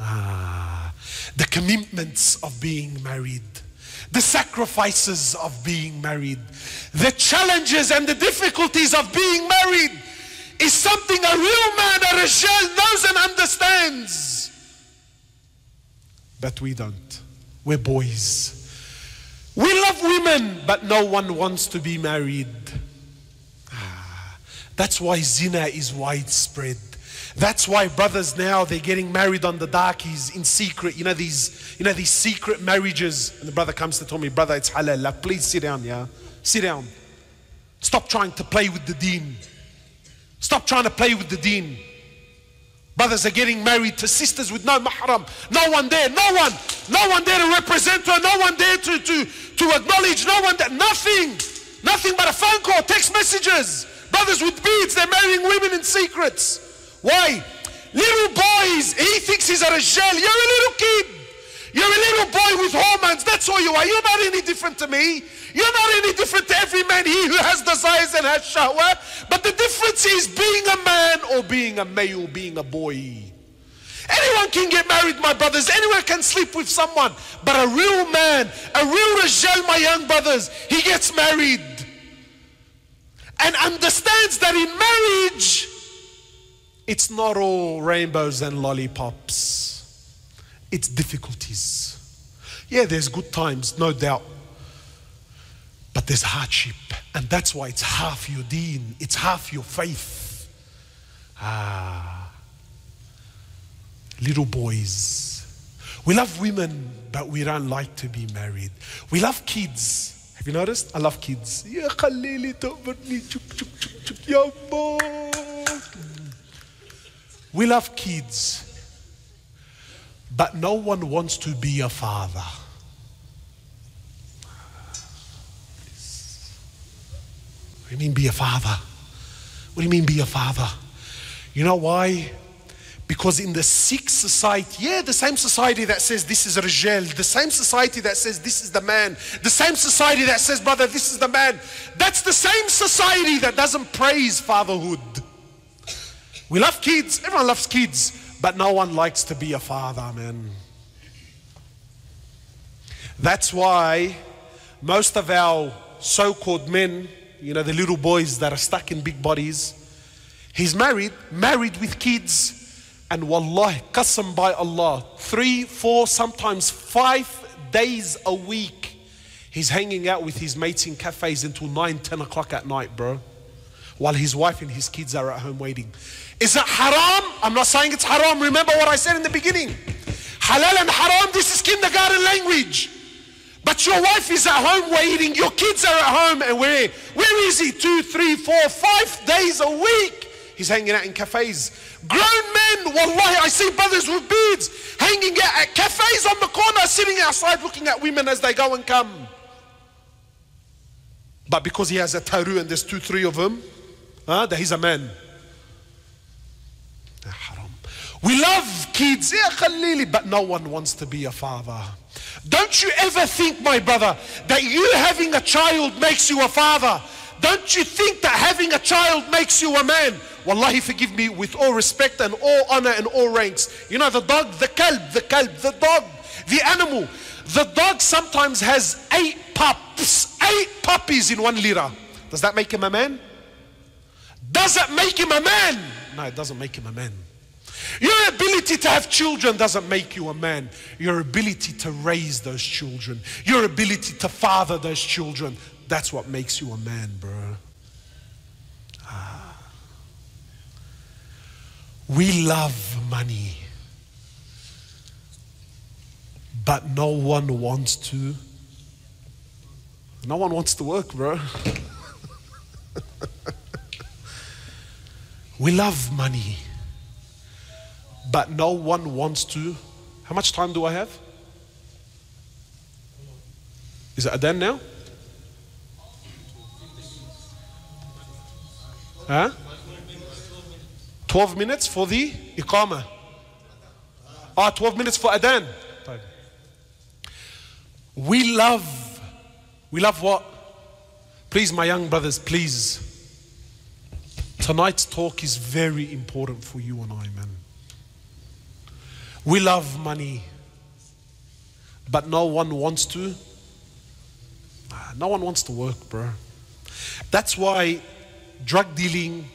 Ah, the commitments of being married the sacrifices of being married, the challenges and the difficulties of being married is something a real man, a rijal knows and understands. But we don't. We're boys. We love women, but no one wants to be married. Ah, that's why zina is widespread. That's why brothers now they're getting married on the darkies in secret. You know these, you know these secret marriages. And the brother comes to tell me, brother, it's halal. Please sit down, yeah. Sit down. Stop trying to play with the deen. Stop trying to play with the deen. Brothers are getting married to sisters with no mahram. No one there, no one, no one there to represent her, no one there to, to, to acknowledge, no one there, nothing. Nothing but a phone call, text messages. Brothers with beads, they're marrying women in secrets. Why? Little boys, he thinks he's a shell. You're a little kid. You're a little boy with hormones. That's all you are. You're not any different to me. You're not any different to every man here who has desires and has shahwa. But the difference is being a man or being a male, being a boy. Anyone can get married, my brothers. Anyone can sleep with someone. But a real man, a real Rajal, my young brothers, he gets married and understands that in marriage, it's not all rainbows and lollipops, it's difficulties. Yeah, there's good times, no doubt. But there's hardship. And that's why it's half your deen, it's half your faith. Ah. Little boys. We love women, but we don't like to be married. We love kids. Have you noticed? I love kids. We love kids, but no one wants to be a father. What do you mean be a father? What do you mean be a father? You know why? Because in the sick society, yeah, the same society that says this is Rijal, the same society that says this is the man, the same society that says, brother, this is the man, that's the same society that doesn't praise fatherhood. We love kids, everyone loves kids, but no one likes to be a father, man. That's why most of our so called men, you know, the little boys that are stuck in big bodies, he's married, married with kids, and wallahi, qasam by Allah, three, four, sometimes five days a week, he's hanging out with his mates in cafes until 9, 10 o'clock at night, bro. While his wife and his kids are at home waiting. Is it haram? I'm not saying it's haram. Remember what I said in the beginning. Halal and haram, this is kindergarten language. But your wife is at home waiting, your kids are at home, and where? Where is he? Two, three, four, five days a week. He's hanging out in cafes. Grown men, wallahi, I see brothers with beards hanging out at cafes on the corner, sitting outside looking at women as they go and come. But because he has a taru and there's two, three of them, huh, that he's a man. We love kids, but no one wants to be a father. Don't you ever think, my brother, that you having a child makes you a father. Don't you think that having a child makes you a man? Wallahi, forgive me with all respect and all honor and all ranks. You know, the dog, the kalb, the kalb, the dog, the animal. The dog sometimes has eight pups, eight puppies in one lira. Does that make him a man? Does that make him a man? No, it doesn't make him a man. Your ability to have children doesn't make you a man. Your ability to raise those children, your ability to father those children, that's what makes you a man, bro. Ah. We love money, but no one wants to. No one wants to work, bro. we love money but no one wants to. How much time do I have? Is it Adan now? Huh? 12 minutes for the Iqama. Ah, 12 minutes for Adan. We love, we love what? Please, my young brothers, please. Tonight's talk is very important for you and I, man. We love money, but no one wants to. Ah, no one wants to work, bro. That's why drug dealing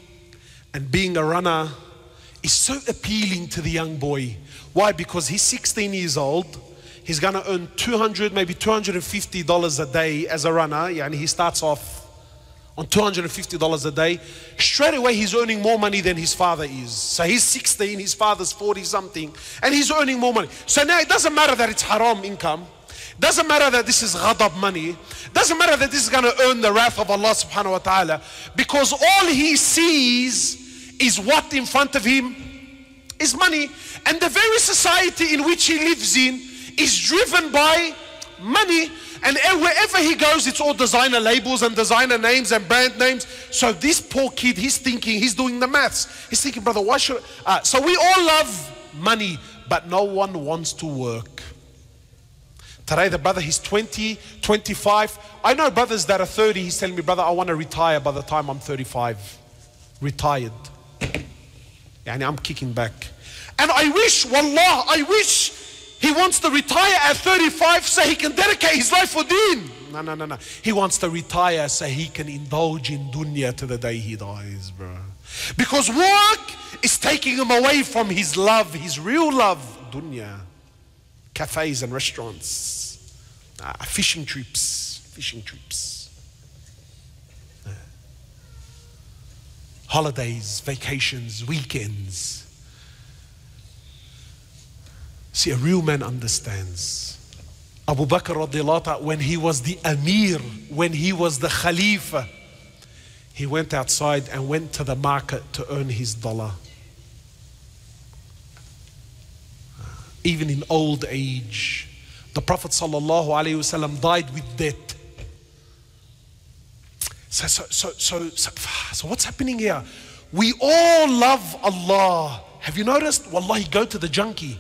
and being a runner is so appealing to the young boy. Why? Because he's 16 years old. He's gonna earn 200, maybe 250 dollars a day as a runner. Yeah, and he starts off on $250 a day, straight away he's earning more money than his father is. So he's 16, his father's 40 something, and he's earning more money. So now it doesn't matter that it's haram income. Doesn't matter that this is ghadab money. Doesn't matter that this is going to earn the wrath of Allah subhanahu wa ta'ala. Because all he sees is what in front of him is money. And the very society in which he lives in is driven by money. And wherever he goes, it's all designer labels and designer names and brand names. So this poor kid, he's thinking, he's doing the maths. He's thinking, brother, why should. Uh, so we all love money, but no one wants to work. Today, the brother, he's 20, 25. I know brothers that are 30, he's telling me, brother, I want to retire by the time I'm 35. Retired. And I'm kicking back. And I wish, wallah, I wish he wants to retire at 35 so he can dedicate his life for deen. No, no, no, no. He wants to retire so he can indulge in dunya to the day he dies, bro. Because work is taking him away from his love, his real love, dunya. Cafes and restaurants, uh, fishing trips, fishing trips. Uh, holidays, vacations, weekends. See, a real man understands. Abu Bakr radiallahu when he was the Amir, when he was the Khalifa, he went outside and went to the market to earn his dollar. Uh, even in old age, the Prophet ﷺ died with debt. So, so, so, so, so, so what's happening here? We all love Allah. Have you noticed? Wallahi, go to the junkie,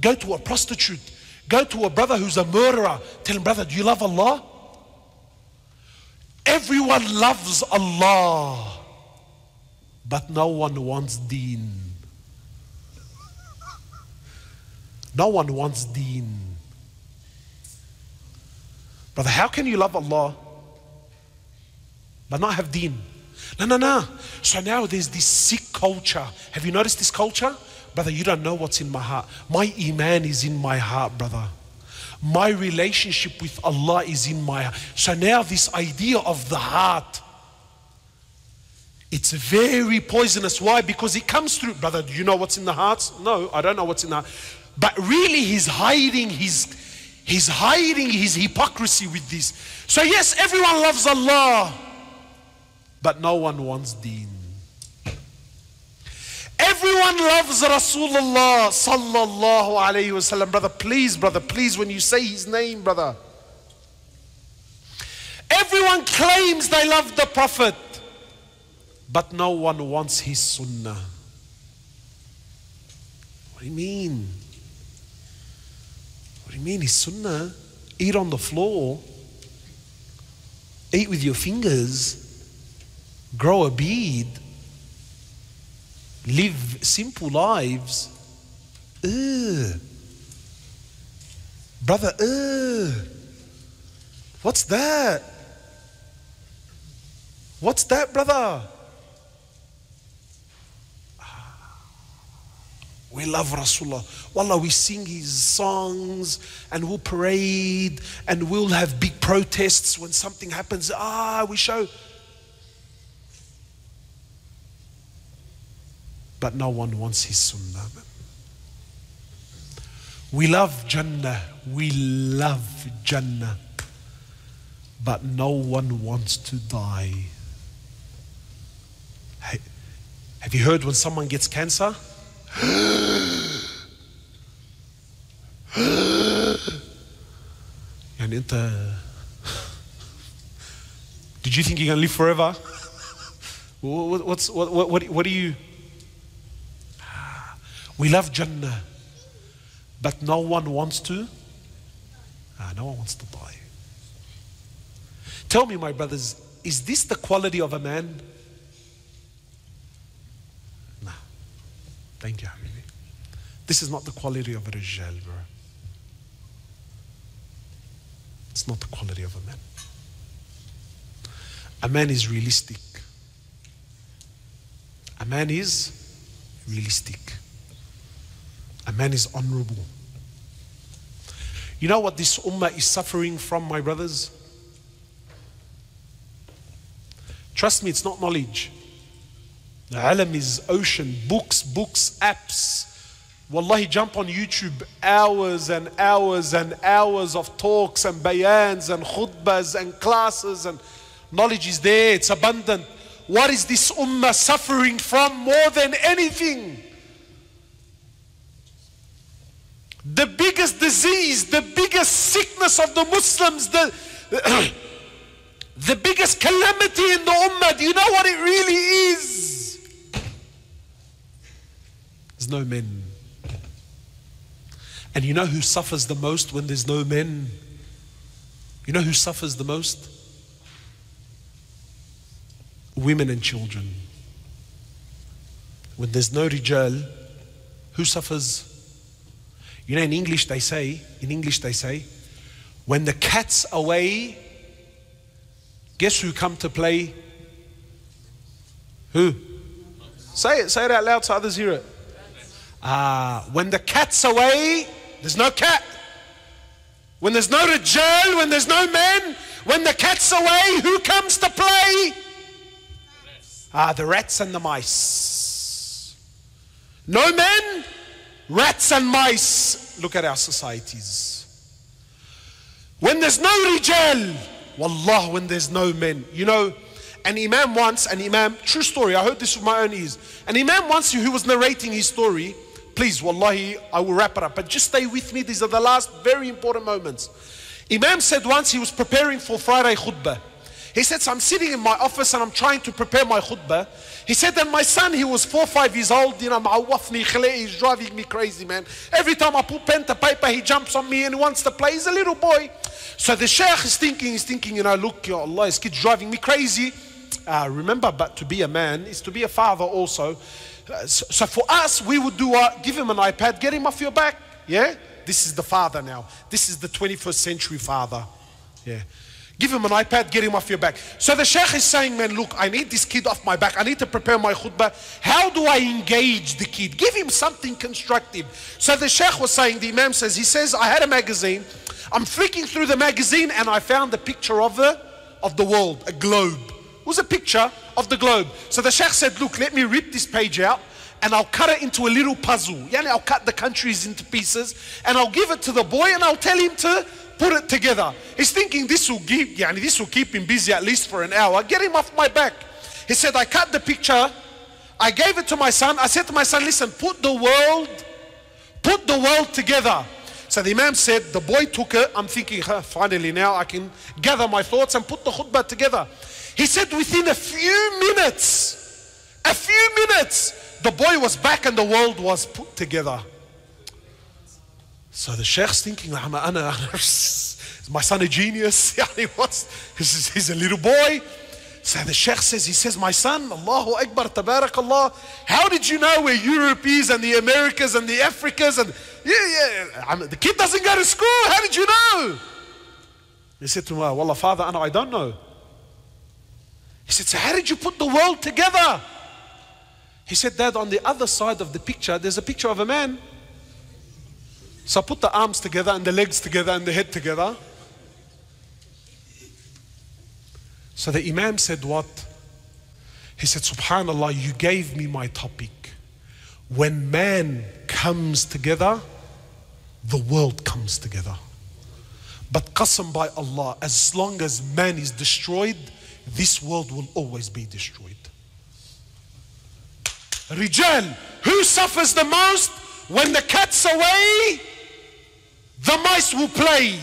go to a prostitute, go to a brother who's a murderer. Tell him, brother, do you love Allah? Everyone loves Allah, but no one wants deen. No one wants deen. Brother, how can you love Allah but not have deen? No, no, no. So now there's this sick culture. Have you noticed this culture? Brother, you don't know what's in my heart. My Iman is in my heart, brother. My relationship with Allah is in my heart. So now this idea of the heart, it's very poisonous. Why? Because it comes through. Brother, do you know what's in the heart? No, I don't know what's in the heart. But really, he's hiding his He's hiding his hypocrisy with this. So, yes, everyone loves Allah, but no one wants deen. Everyone loves Rasulullah sallallahu alayhi wasallam. Brother, please, brother, please, when you say his name, brother. Everyone claims they love the Prophet, but no one wants his sunnah. What do you mean? What do you mean? His sunnah? Eat on the floor, eat with your fingers, grow a beard, live simple lives. Ugh. Brother, ugh. What's that? What's that, brother? We love Rasulullah. Wallah, we sing his songs and we'll parade and we'll have big protests when something happens. Ah, we show. But no one wants his sunnah. We love Jannah. We love Jannah. But no one wants to die. Hey, have you heard when someone gets cancer? يعني انت Did you think you're gonna live forever? What, what's, what, what, what, what do you? we love Jannah, but no one wants to. Ah, no one wants to die. Tell me, my brothers, is this the quality of a man? Nah. Thank you, Habibi. This is not the quality of a Rijal, bro. It's not the quality of a man. A man is realistic. A man is realistic. A man is honorable. You know what this ummah is suffering from, my brothers? Trust me, it's not knowledge. The alam is ocean, books, books, apps. Wallahi, jump on YouTube, hours and hours and hours of talks and bayans and khutbas and classes and knowledge is there, it's abundant. What is this ummah suffering from more than anything? The biggest disease, the biggest sickness of the Muslims, the, the biggest calamity in the ummah, do you know what it really is? There's no men. And you know who suffers the most when there's no men? You know who suffers the most? Women and children. When there's no rijal, who suffers? You know, in English they say, in English they say, when the cat's away, guess who come to play? Who? Say it, say it out loud so others hear it. Uh, when the cat's away, there's no cat. When there's no rijal, when there's no men, when the cat's away, who comes to play? Ah, the rats and the mice. No men, rats and mice. Look at our societies. When there's no rijal, wallah, when there's no men. You know, an imam once, an imam, true story, I heard this with my own ears. An imam once who was narrating his story, please, wallahi, I will wrap it up, but just stay with me. These are the last very important moments. Imam said once he was preparing for Friday khutbah. He said, so I'm sitting in my office and I'm trying to prepare my khutbah. He said that my son, he was four, five years old, you know, he's driving me crazy, man. Every time I put pen to paper, he jumps on me and he wants to play. He's a little boy. So the sheikh is thinking, he's thinking, you know, look, ya Allah, his kid's driving me crazy. Uh, remember, but to be a man is to be a father also. Uh, so, so, for us, we would do, uh, give him an iPad, get him off your back. Yeah? This is the father now. This is the 21st century father. Yeah. Give him an iPad, get him off your back. So the sheikh is saying, man, look, I need this kid off my back. I need to prepare my khutbah. How do I engage the kid? Give him something constructive. So the sheikh was saying, the imam says, he says, I had a magazine. I'm flicking through the magazine and I found a picture of the, of the world, a globe. It was a picture of the globe. So the sheikh said, look, let me rip this page out and I'll cut it into a little puzzle. Yani I'll cut the countries into pieces and I'll give it to the boy and I'll tell him to put it together. He's thinking this will give, yani this will keep him busy at least for an hour. Get him off my back. He said, I cut the picture. I gave it to my son. I said to my son, listen, put the world, put the world together. So the Imam said, the boy took it. I'm thinking, huh, finally now I can gather my thoughts and put the khutbah together. He said, within a few minutes, a few minutes, the boy was back and the world was put together. So the sheikh's thinking, is my son a genius? he's, he's a little boy. So the sheikh says, he says, my son, Allahu Akbar, Tabarakallah, how did you know where Europe is and the Americas and the Africas and, yeah, yeah, I mean, the kid doesn't go to school, how did you know? He said to him, Wallah, father, I don't know. He said, so how did you put the world together? He said, dad, on the other side of the picture, there's a picture of a man. So I put the arms together and the legs together and the head together. So the Imam said, What? He said, Subhanallah, you gave me my topic. When man comes together, the world comes together. But qasam by Allah, as long as man is destroyed, this world will always be destroyed. Rijal, who suffers the most when the cat's away? The mice will play.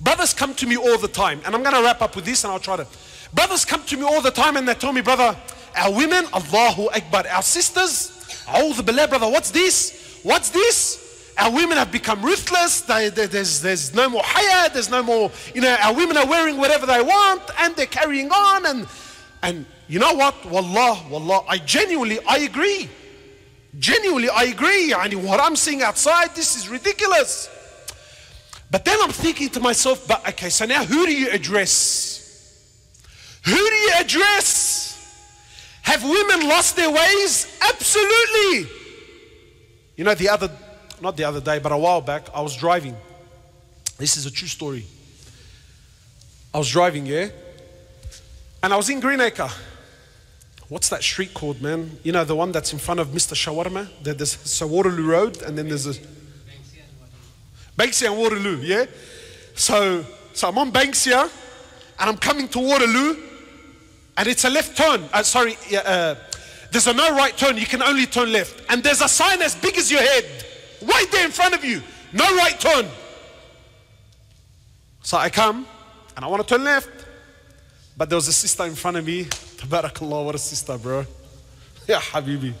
Brothers come to me all the time, and I'm going to wrap up with this and I'll try to. Brothers come to me all the time and they tell me, brother, our women, Allahu Akbar, our sisters, all the Billah, brother, what's this? What's this? Our women have become ruthless. They, they, there's, there's no more haya. There's no more, you know, our women are wearing whatever they want and they're carrying on. And, and you know what? Wallah, wallah, I genuinely, I agree. Genuinely, I agree. I mean, what I'm seeing outside, this is ridiculous. But then I'm thinking to myself, but okay, so now who do you address? Who do you address? Have women lost their ways? Absolutely. You know, the other, not the other day, but a while back, I was driving. This is a true story. I was driving, yeah? And I was in Greenacre. What's that street called, man? You know, the one that's in front of Mr. Shawarma? There's so Waterloo Road, and then there's a. Banksia and Waterloo, yeah? So, so I'm on Banksia, and I'm coming to Waterloo, and it's a left turn. Uh, sorry, uh, there's a no right turn. You can only turn left. And there's a sign as big as your head, right there in front of you. No right turn. So I come, and I want to turn left. But there was a sister in front of me. Tabarakallah, what a sister, bro. Yeah, Habibi.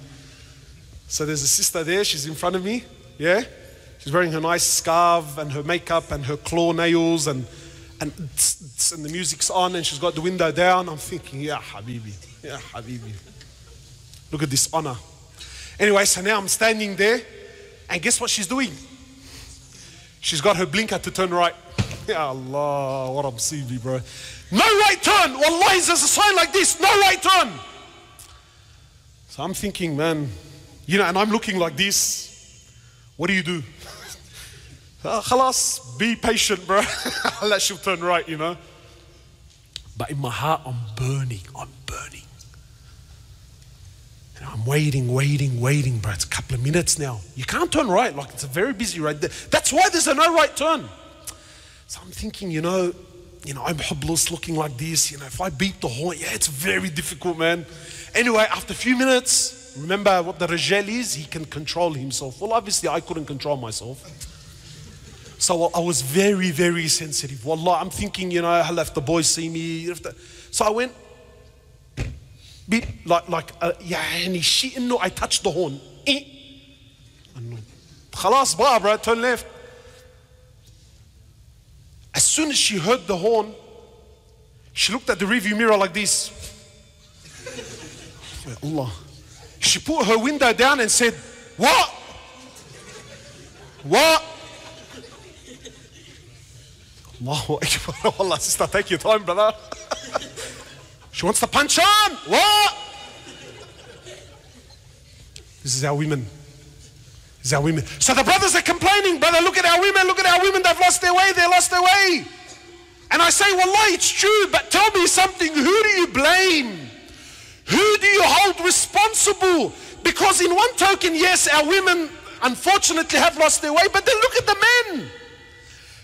So there's a sister there, she's in front of me. Yeah? She's wearing her nice scarf and her makeup and her claw nails and and, and the music's on and she's got the window down. I'm thinking, yeah, Habibi. Yeah, Habibi. Look at this honor. Anyway, so now I'm standing there and guess what she's doing? She's got her blinker to turn right. Allah, what a CV, bro. No right turn. Wallahi, there's a sign like this. No right turn. So I'm thinking, man, you know, and I'm looking like this. What do you do? uh, khalas, be patient, bro. Let she'll turn right, you know. But in my heart, I'm burning. I'm burning. You know, I'm waiting, waiting, waiting, bro. It's a couple of minutes now. You can't turn right. Like it's a very busy road. That's why there's a no right turn. So I'm thinking, you know, you know, I'm hopeless looking like this. You know, if I beat the horn, yeah, it's very difficult, man. Anyway, after a few minutes, remember what the Rajel is? He can control himself. Well, obviously, I couldn't control myself. So I was very, very sensitive. Wallah, I'm thinking, you know, I'll have the boys see me. So I went, beep, like, like, uh, yeah, and he shit, no, I touched the horn. Eh? Khalas, uh, bro, turn left. As soon as she heard the horn, she looked at the rearview mirror like this. Allah. She put her window down and said, What? What? Allahu Akbar. Allah, sister, take your time, brother. she wants to punch on. What? This is our women. Is our women. So the brothers are complaining, brother, look at our women, look at our women, they've lost their way, they lost their way. And I say, well, it's true, but tell me something, who do you blame? Who do you hold responsible? Because in one token, yes, our women unfortunately have lost their way, but then look at the men.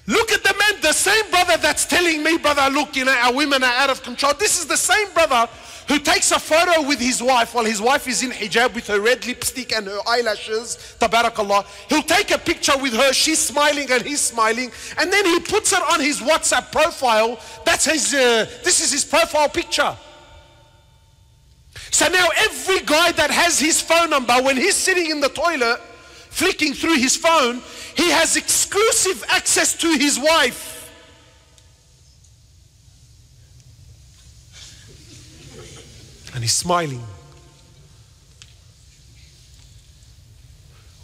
Look at the men, the same brother that's telling me, brother, look, you know, our women are out of control. This is the same brother who takes a photo with his wife while his wife is in hijab with her red lipstick and her eyelashes, tabarakallah. He'll take a picture with her, she's smiling and he's smiling, and then he puts it on his WhatsApp profile. That's his, uh, this is his profile picture. So now every guy that has his phone number, when he's sitting in the toilet, flicking through his phone, he has exclusive access to his wife. And he's smiling.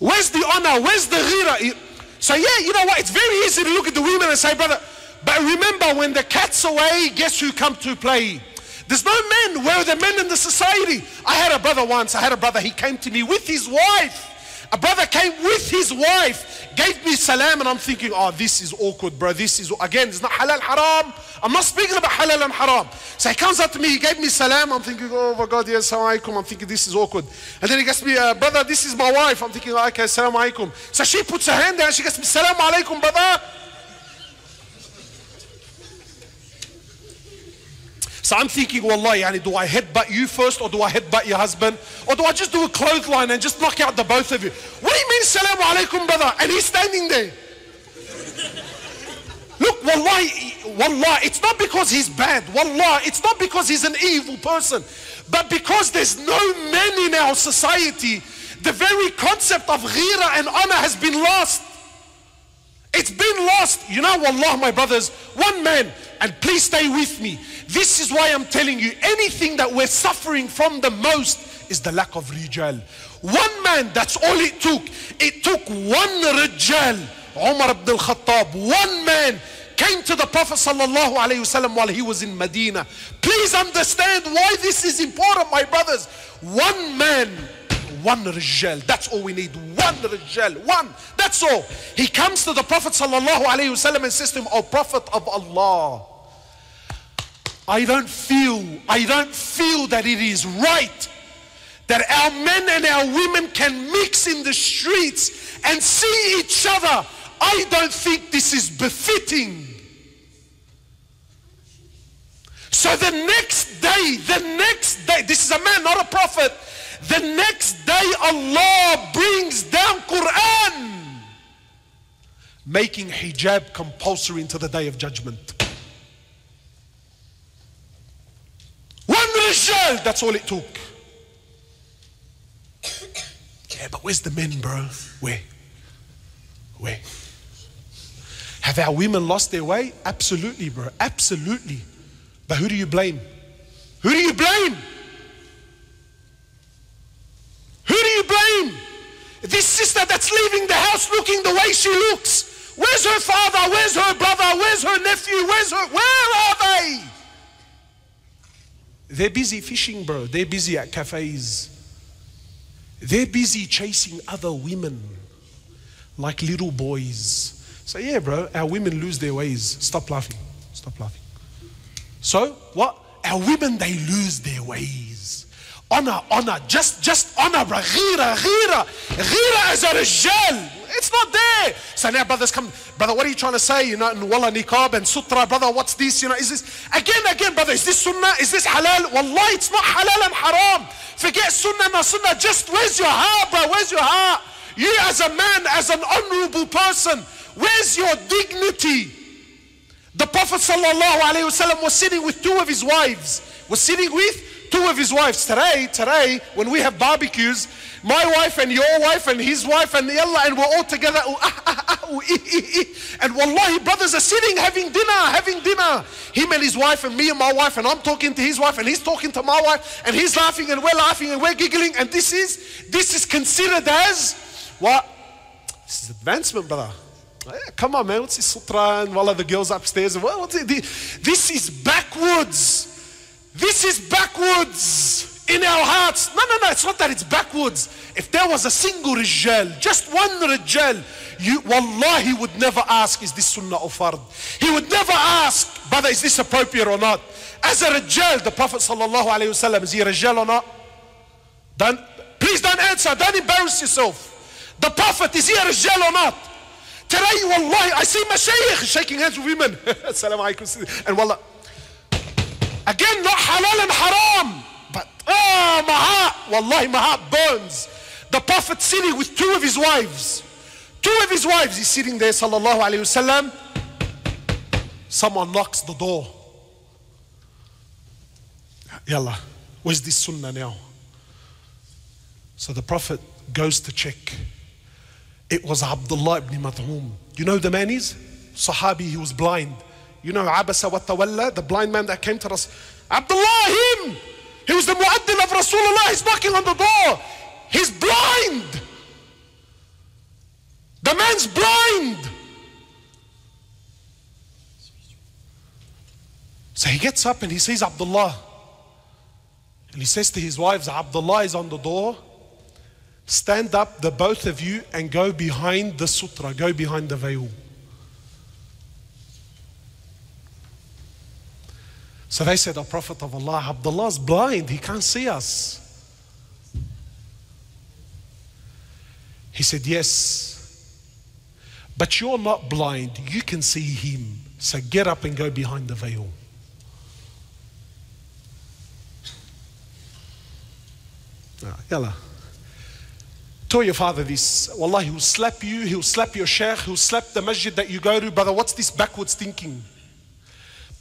Where's the honor? Where's the ghira? So yeah, you know what? It's very easy to look at the women and say, brother, but remember when the cat's away, guess who come to play? There's no men. Where are the men in the society? I had a brother once. I had a brother. He came to me with his wife. A brother came with his wife, gave me salam, and I'm thinking, oh, this is awkward, bro. This is, again, it's not halal haram. I'm not speaking about halal and haram. So he comes up to me, he gave me salam. I'm thinking, oh my God, yes, salam alaikum. I'm thinking, this is awkward. And then he gets me, uh, brother, this is my wife. I'm thinking, okay, salam alaikum. So she puts her hand down, she gets me, salam alaikum, brother. So I'm thinking, Wallah, yani, do I headbutt you first or do I headbutt your husband? Or do I just do a clothesline and just knock out the both of you? What do you mean, salam alaikum, brother? And he's standing there. Look, Wallah, Wallah, it's not because he's bad. Wallah, it's not because he's an evil person. But because there's no men in our society, the very concept of ghira and honor has been lost. It's been lost. You know, Wallah, my brothers, one man, and please stay with me. This is why I'm telling you, anything that we're suffering from the most is the lack of rijal. One man, that's all it took. It took one rijal, Umar ibn al-Khattab, one man came to the Prophet sallallahu wasallam while he was in Medina. Please understand why this is important, my brothers. One man one rijal. That's all we need. One rijal. One. That's all. He comes to the Prophet sallallahu alaihi wasallam and says to him, "O Prophet of Allah, I don't feel, I don't feel that it is right that our men and our women can mix in the streets and see each other. I don't think this is befitting." So the next day, the next day, this is a man, not a prophet. The next day Allah brings down Quran making hijab compulsory into the day of judgment. One result, that's all it took. Yeah, but where's the men, bro? Where? Where? Have our women lost their way? Absolutely, bro. Absolutely. But who do you blame? Who do you blame? Who do you blame? This sister that's leaving the house looking the way she looks. Where's her father? Where's her brother? Where's her nephew? Where's her? Where are they? They're busy fishing, bro. They're busy at cafes. They're busy chasing other women like little boys. So, yeah, bro, our women lose their ways. Stop laughing. Stop laughing. So, what? Our women, they lose their ways. Honor, honor, just, just honor, bro. Ghira, ghira, ghira as a rijal. It's not there. So now brothers come, brother, what are you trying to say? You know, and wallah niqab and sutra, brother, what's this? You know, is this, again, again, brother, is this sunnah? Is this halal? Wallah, it's not halal and haram. Forget sunnah and sunnah. Just where's your heart, bro? Where's your heart? You as a man, as an honorable person, where's your dignity? The Prophet sallallahu ﷺ was sitting with two of his wives. Was sitting with two of his wives. Today, today, when we have barbecues, my wife and your wife and his wife and yalla, and we're all together. Ah, ah, ah, and wallahi, brothers are sitting having dinner, having dinner. Him and his wife, and me and my wife, and I'm talking to his wife, and he's talking to my wife, and he's laughing, and we're laughing, and we're giggling. And this is this is considered as what? This is advancement, brother. Come on, man. What's this sutra and wallah, the girls upstairs? What's it? This is backwards. This is backwards in our hearts. No, no, no, it's not that it's backwards. If there was a single rijal, just one rijal, you, wallahi would never ask, is this sunnah or fard? He would never ask, brother, is this appropriate or not? As a rijal, the Prophet sallallahu alayhi wasallam, is he a rijal or not? Don't, please don't answer, don't embarrass yourself. The Prophet, is he a rijal or not? Today, wallahi, I see mashayikh shaking hands with women. Assalamu alaikum. And wallah, Again, not halal and haram. But, oh, my heart, wallahi, my heart burns. The Prophet sitting with two of his wives. Two of his wives, he's sitting there, sallallahu alayhi wasallam. Someone knocks the door. Yalla, where's this sunnah now? So the Prophet goes to check. It was Abdullah ibn Maktum. You know who the man is? Sahabi, he was blind. You know Abasa wa Tawalla, the blind man that came to us. Abdullah, him! He was the mu'addin of Rasulullah. He's knocking on the door. He's blind. The man's blind. So he gets up and he sees Abdullah. And he says to his wives, Abdullah is on the door. Stand up, the both of you, and go behind the sutra, go behind the veil. So they said, O Prophet of Allah, Abdullah is blind, he can't see us. He said, Yes, but you're not blind, you can see him. So get up and go behind the veil. Ah, yalla. Tell your father this. Wallah, he'll slap you, he'll slap your sheikh, he'll slap the masjid that you go to. Brother, what's this backwards thinking?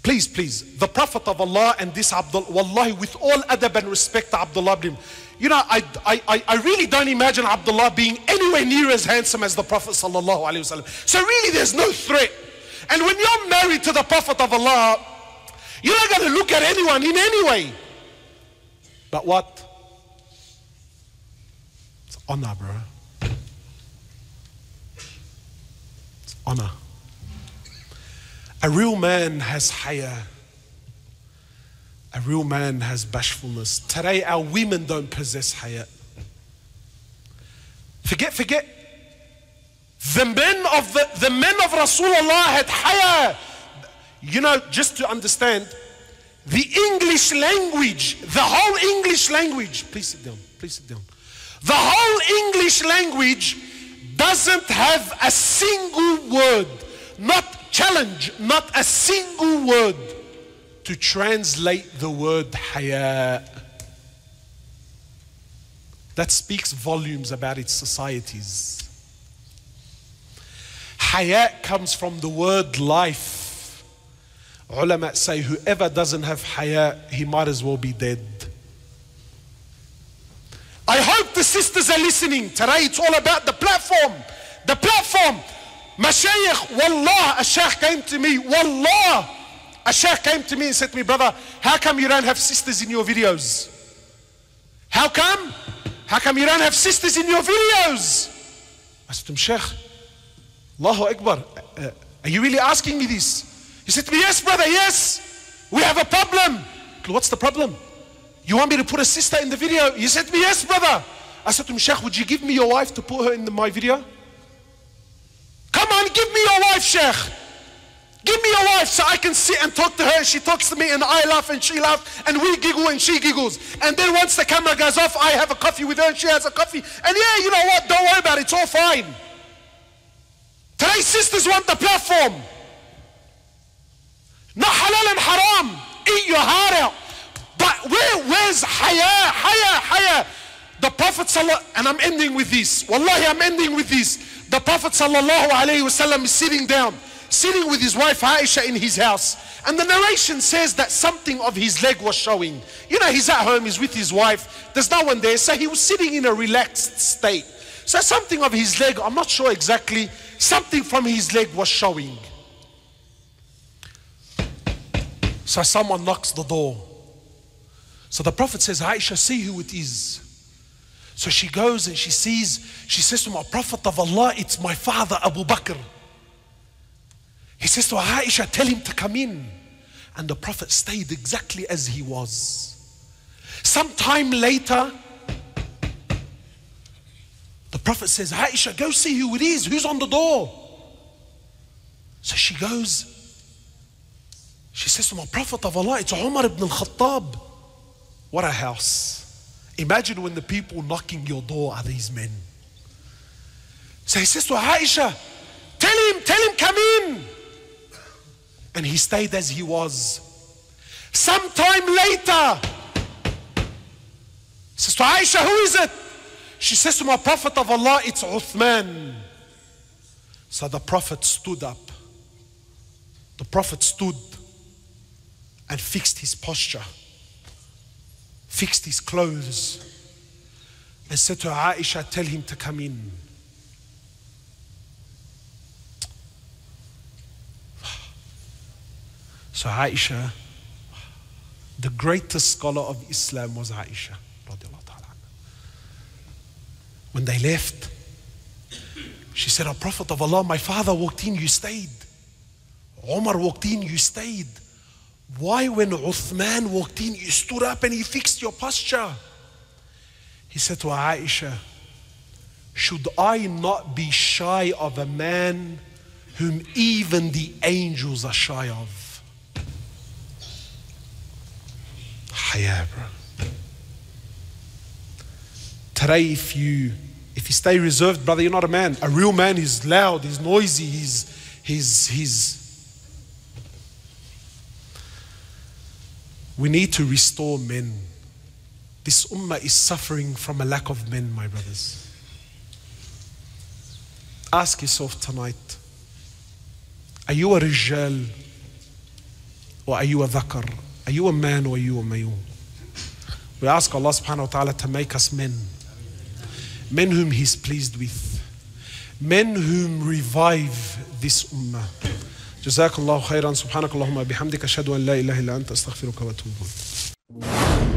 Please, please, the Prophet of Allah and this Abdul, Wallahi, with all adab and respect to Abdullah ibn, you know, I, I, I really don't imagine Abdullah being anywhere near as handsome as the Prophet sallallahu wasallam. So really, there's no threat. And when you're married to the Prophet of Allah, you're not going to look at anyone in any way. But what? It's honor, bro. It's honor. A real man has haya. A real man has bashfulness. Today, our women don't possess haya. Forget, forget. The men of the, the men of Rasulullah had haya. You know, just to understand, the English language, the whole English language, please sit down, please sit down. The whole English language doesn't have a single word, not challenge not a single word to translate the word haya. That speaks volumes about its societies. Hayat comes from the word life. Ulama say whoever doesn't have hayat, he might as well be dead. I hope the sisters are listening. Today it's all about the platform. The platform. Mashayikh, wallah, a sheikh came to me, wallah. A sheikh came to me and said to me, brother, how come you don't have sisters in your videos? How come? How come you don't have sisters in your videos? I said to him, Sheikh, Allahu Akbar, uh, are you really asking me this? He said to me, yes, brother, yes. We have a problem. What's the problem? You want me to put a sister in the video? He said to me, yes, brother. I said to him, Sheikh, would you give me your wife to put her in the, my video? Come on, give me your wife, Sheikh. Give me a wife so I can sit and talk to her and she talks to me and I laugh and she laughs and we giggle and she giggles. And then once the camera goes off, I have a coffee with her and she has a coffee. And yeah, you know what? Don't worry about it. It's all fine. Today's sisters want the platform. Not halal and haram. Eat your heart out. But where, where's haya, haya, haya? The Prophet and I'm ending with this. Wallahi, I'm ending with this. The Prophet wasallam is sitting down, sitting with his wife Aisha in his house. And the narration says that something of his leg was showing. You know, he's at home, he's with his wife, there's no one there. So he was sitting in a relaxed state. So something of his leg, I'm not sure exactly, something from his leg was showing. So someone knocks the door. So the Prophet says, Aisha, see who it is. So she goes and she sees, she says to my Prophet of Allah, it's my father Abu Bakr. He says to Aisha, tell him to come in. And the Prophet stayed exactly as he was. Sometime later, the Prophet says, Aisha, go see who it is, who's on the door. So she goes, she says to my Prophet of Allah, it's Umar ibn al-Khattab. What a house. Imagine when the people knocking your door are these men. So he says to Aisha, tell him, tell him, come in. And he stayed as he was. Sometime later, says to Aisha, who is it? She says to my Prophet of Allah, it's Uthman. So the Prophet stood up. The Prophet stood and fixed his posture, fixed his clothes, and said to Aisha, Tell him to come in. So Aisha, the greatest scholar of Islam was Aisha. When they left, she said, Oh Prophet of Allah, my father walked in, you stayed. Omar walked in, you stayed. Why, when Uthman walked in, you stood up and he fixed your posture? He said to Aisha, Should I not be shy of a man whom even the angels are shy of? Haya, bro. Today, if you if you stay reserved, brother, you're not a man. A real man is loud, he's noisy, he's he's he's We need to restore men. This ummah is suffering from a lack of men, my brothers. Ask yourself tonight Are you a rijal or are you a dhakar? Are you a man or are you a male? We ask Allah subhanahu wa ta'ala to make us men. Men whom He's pleased with. Men whom revive this ummah. جزاك الله خيرا. سبحانك اللهم بحمدك أشهد أن لا إله إلا أنت أستغفرك وأتوب إليك.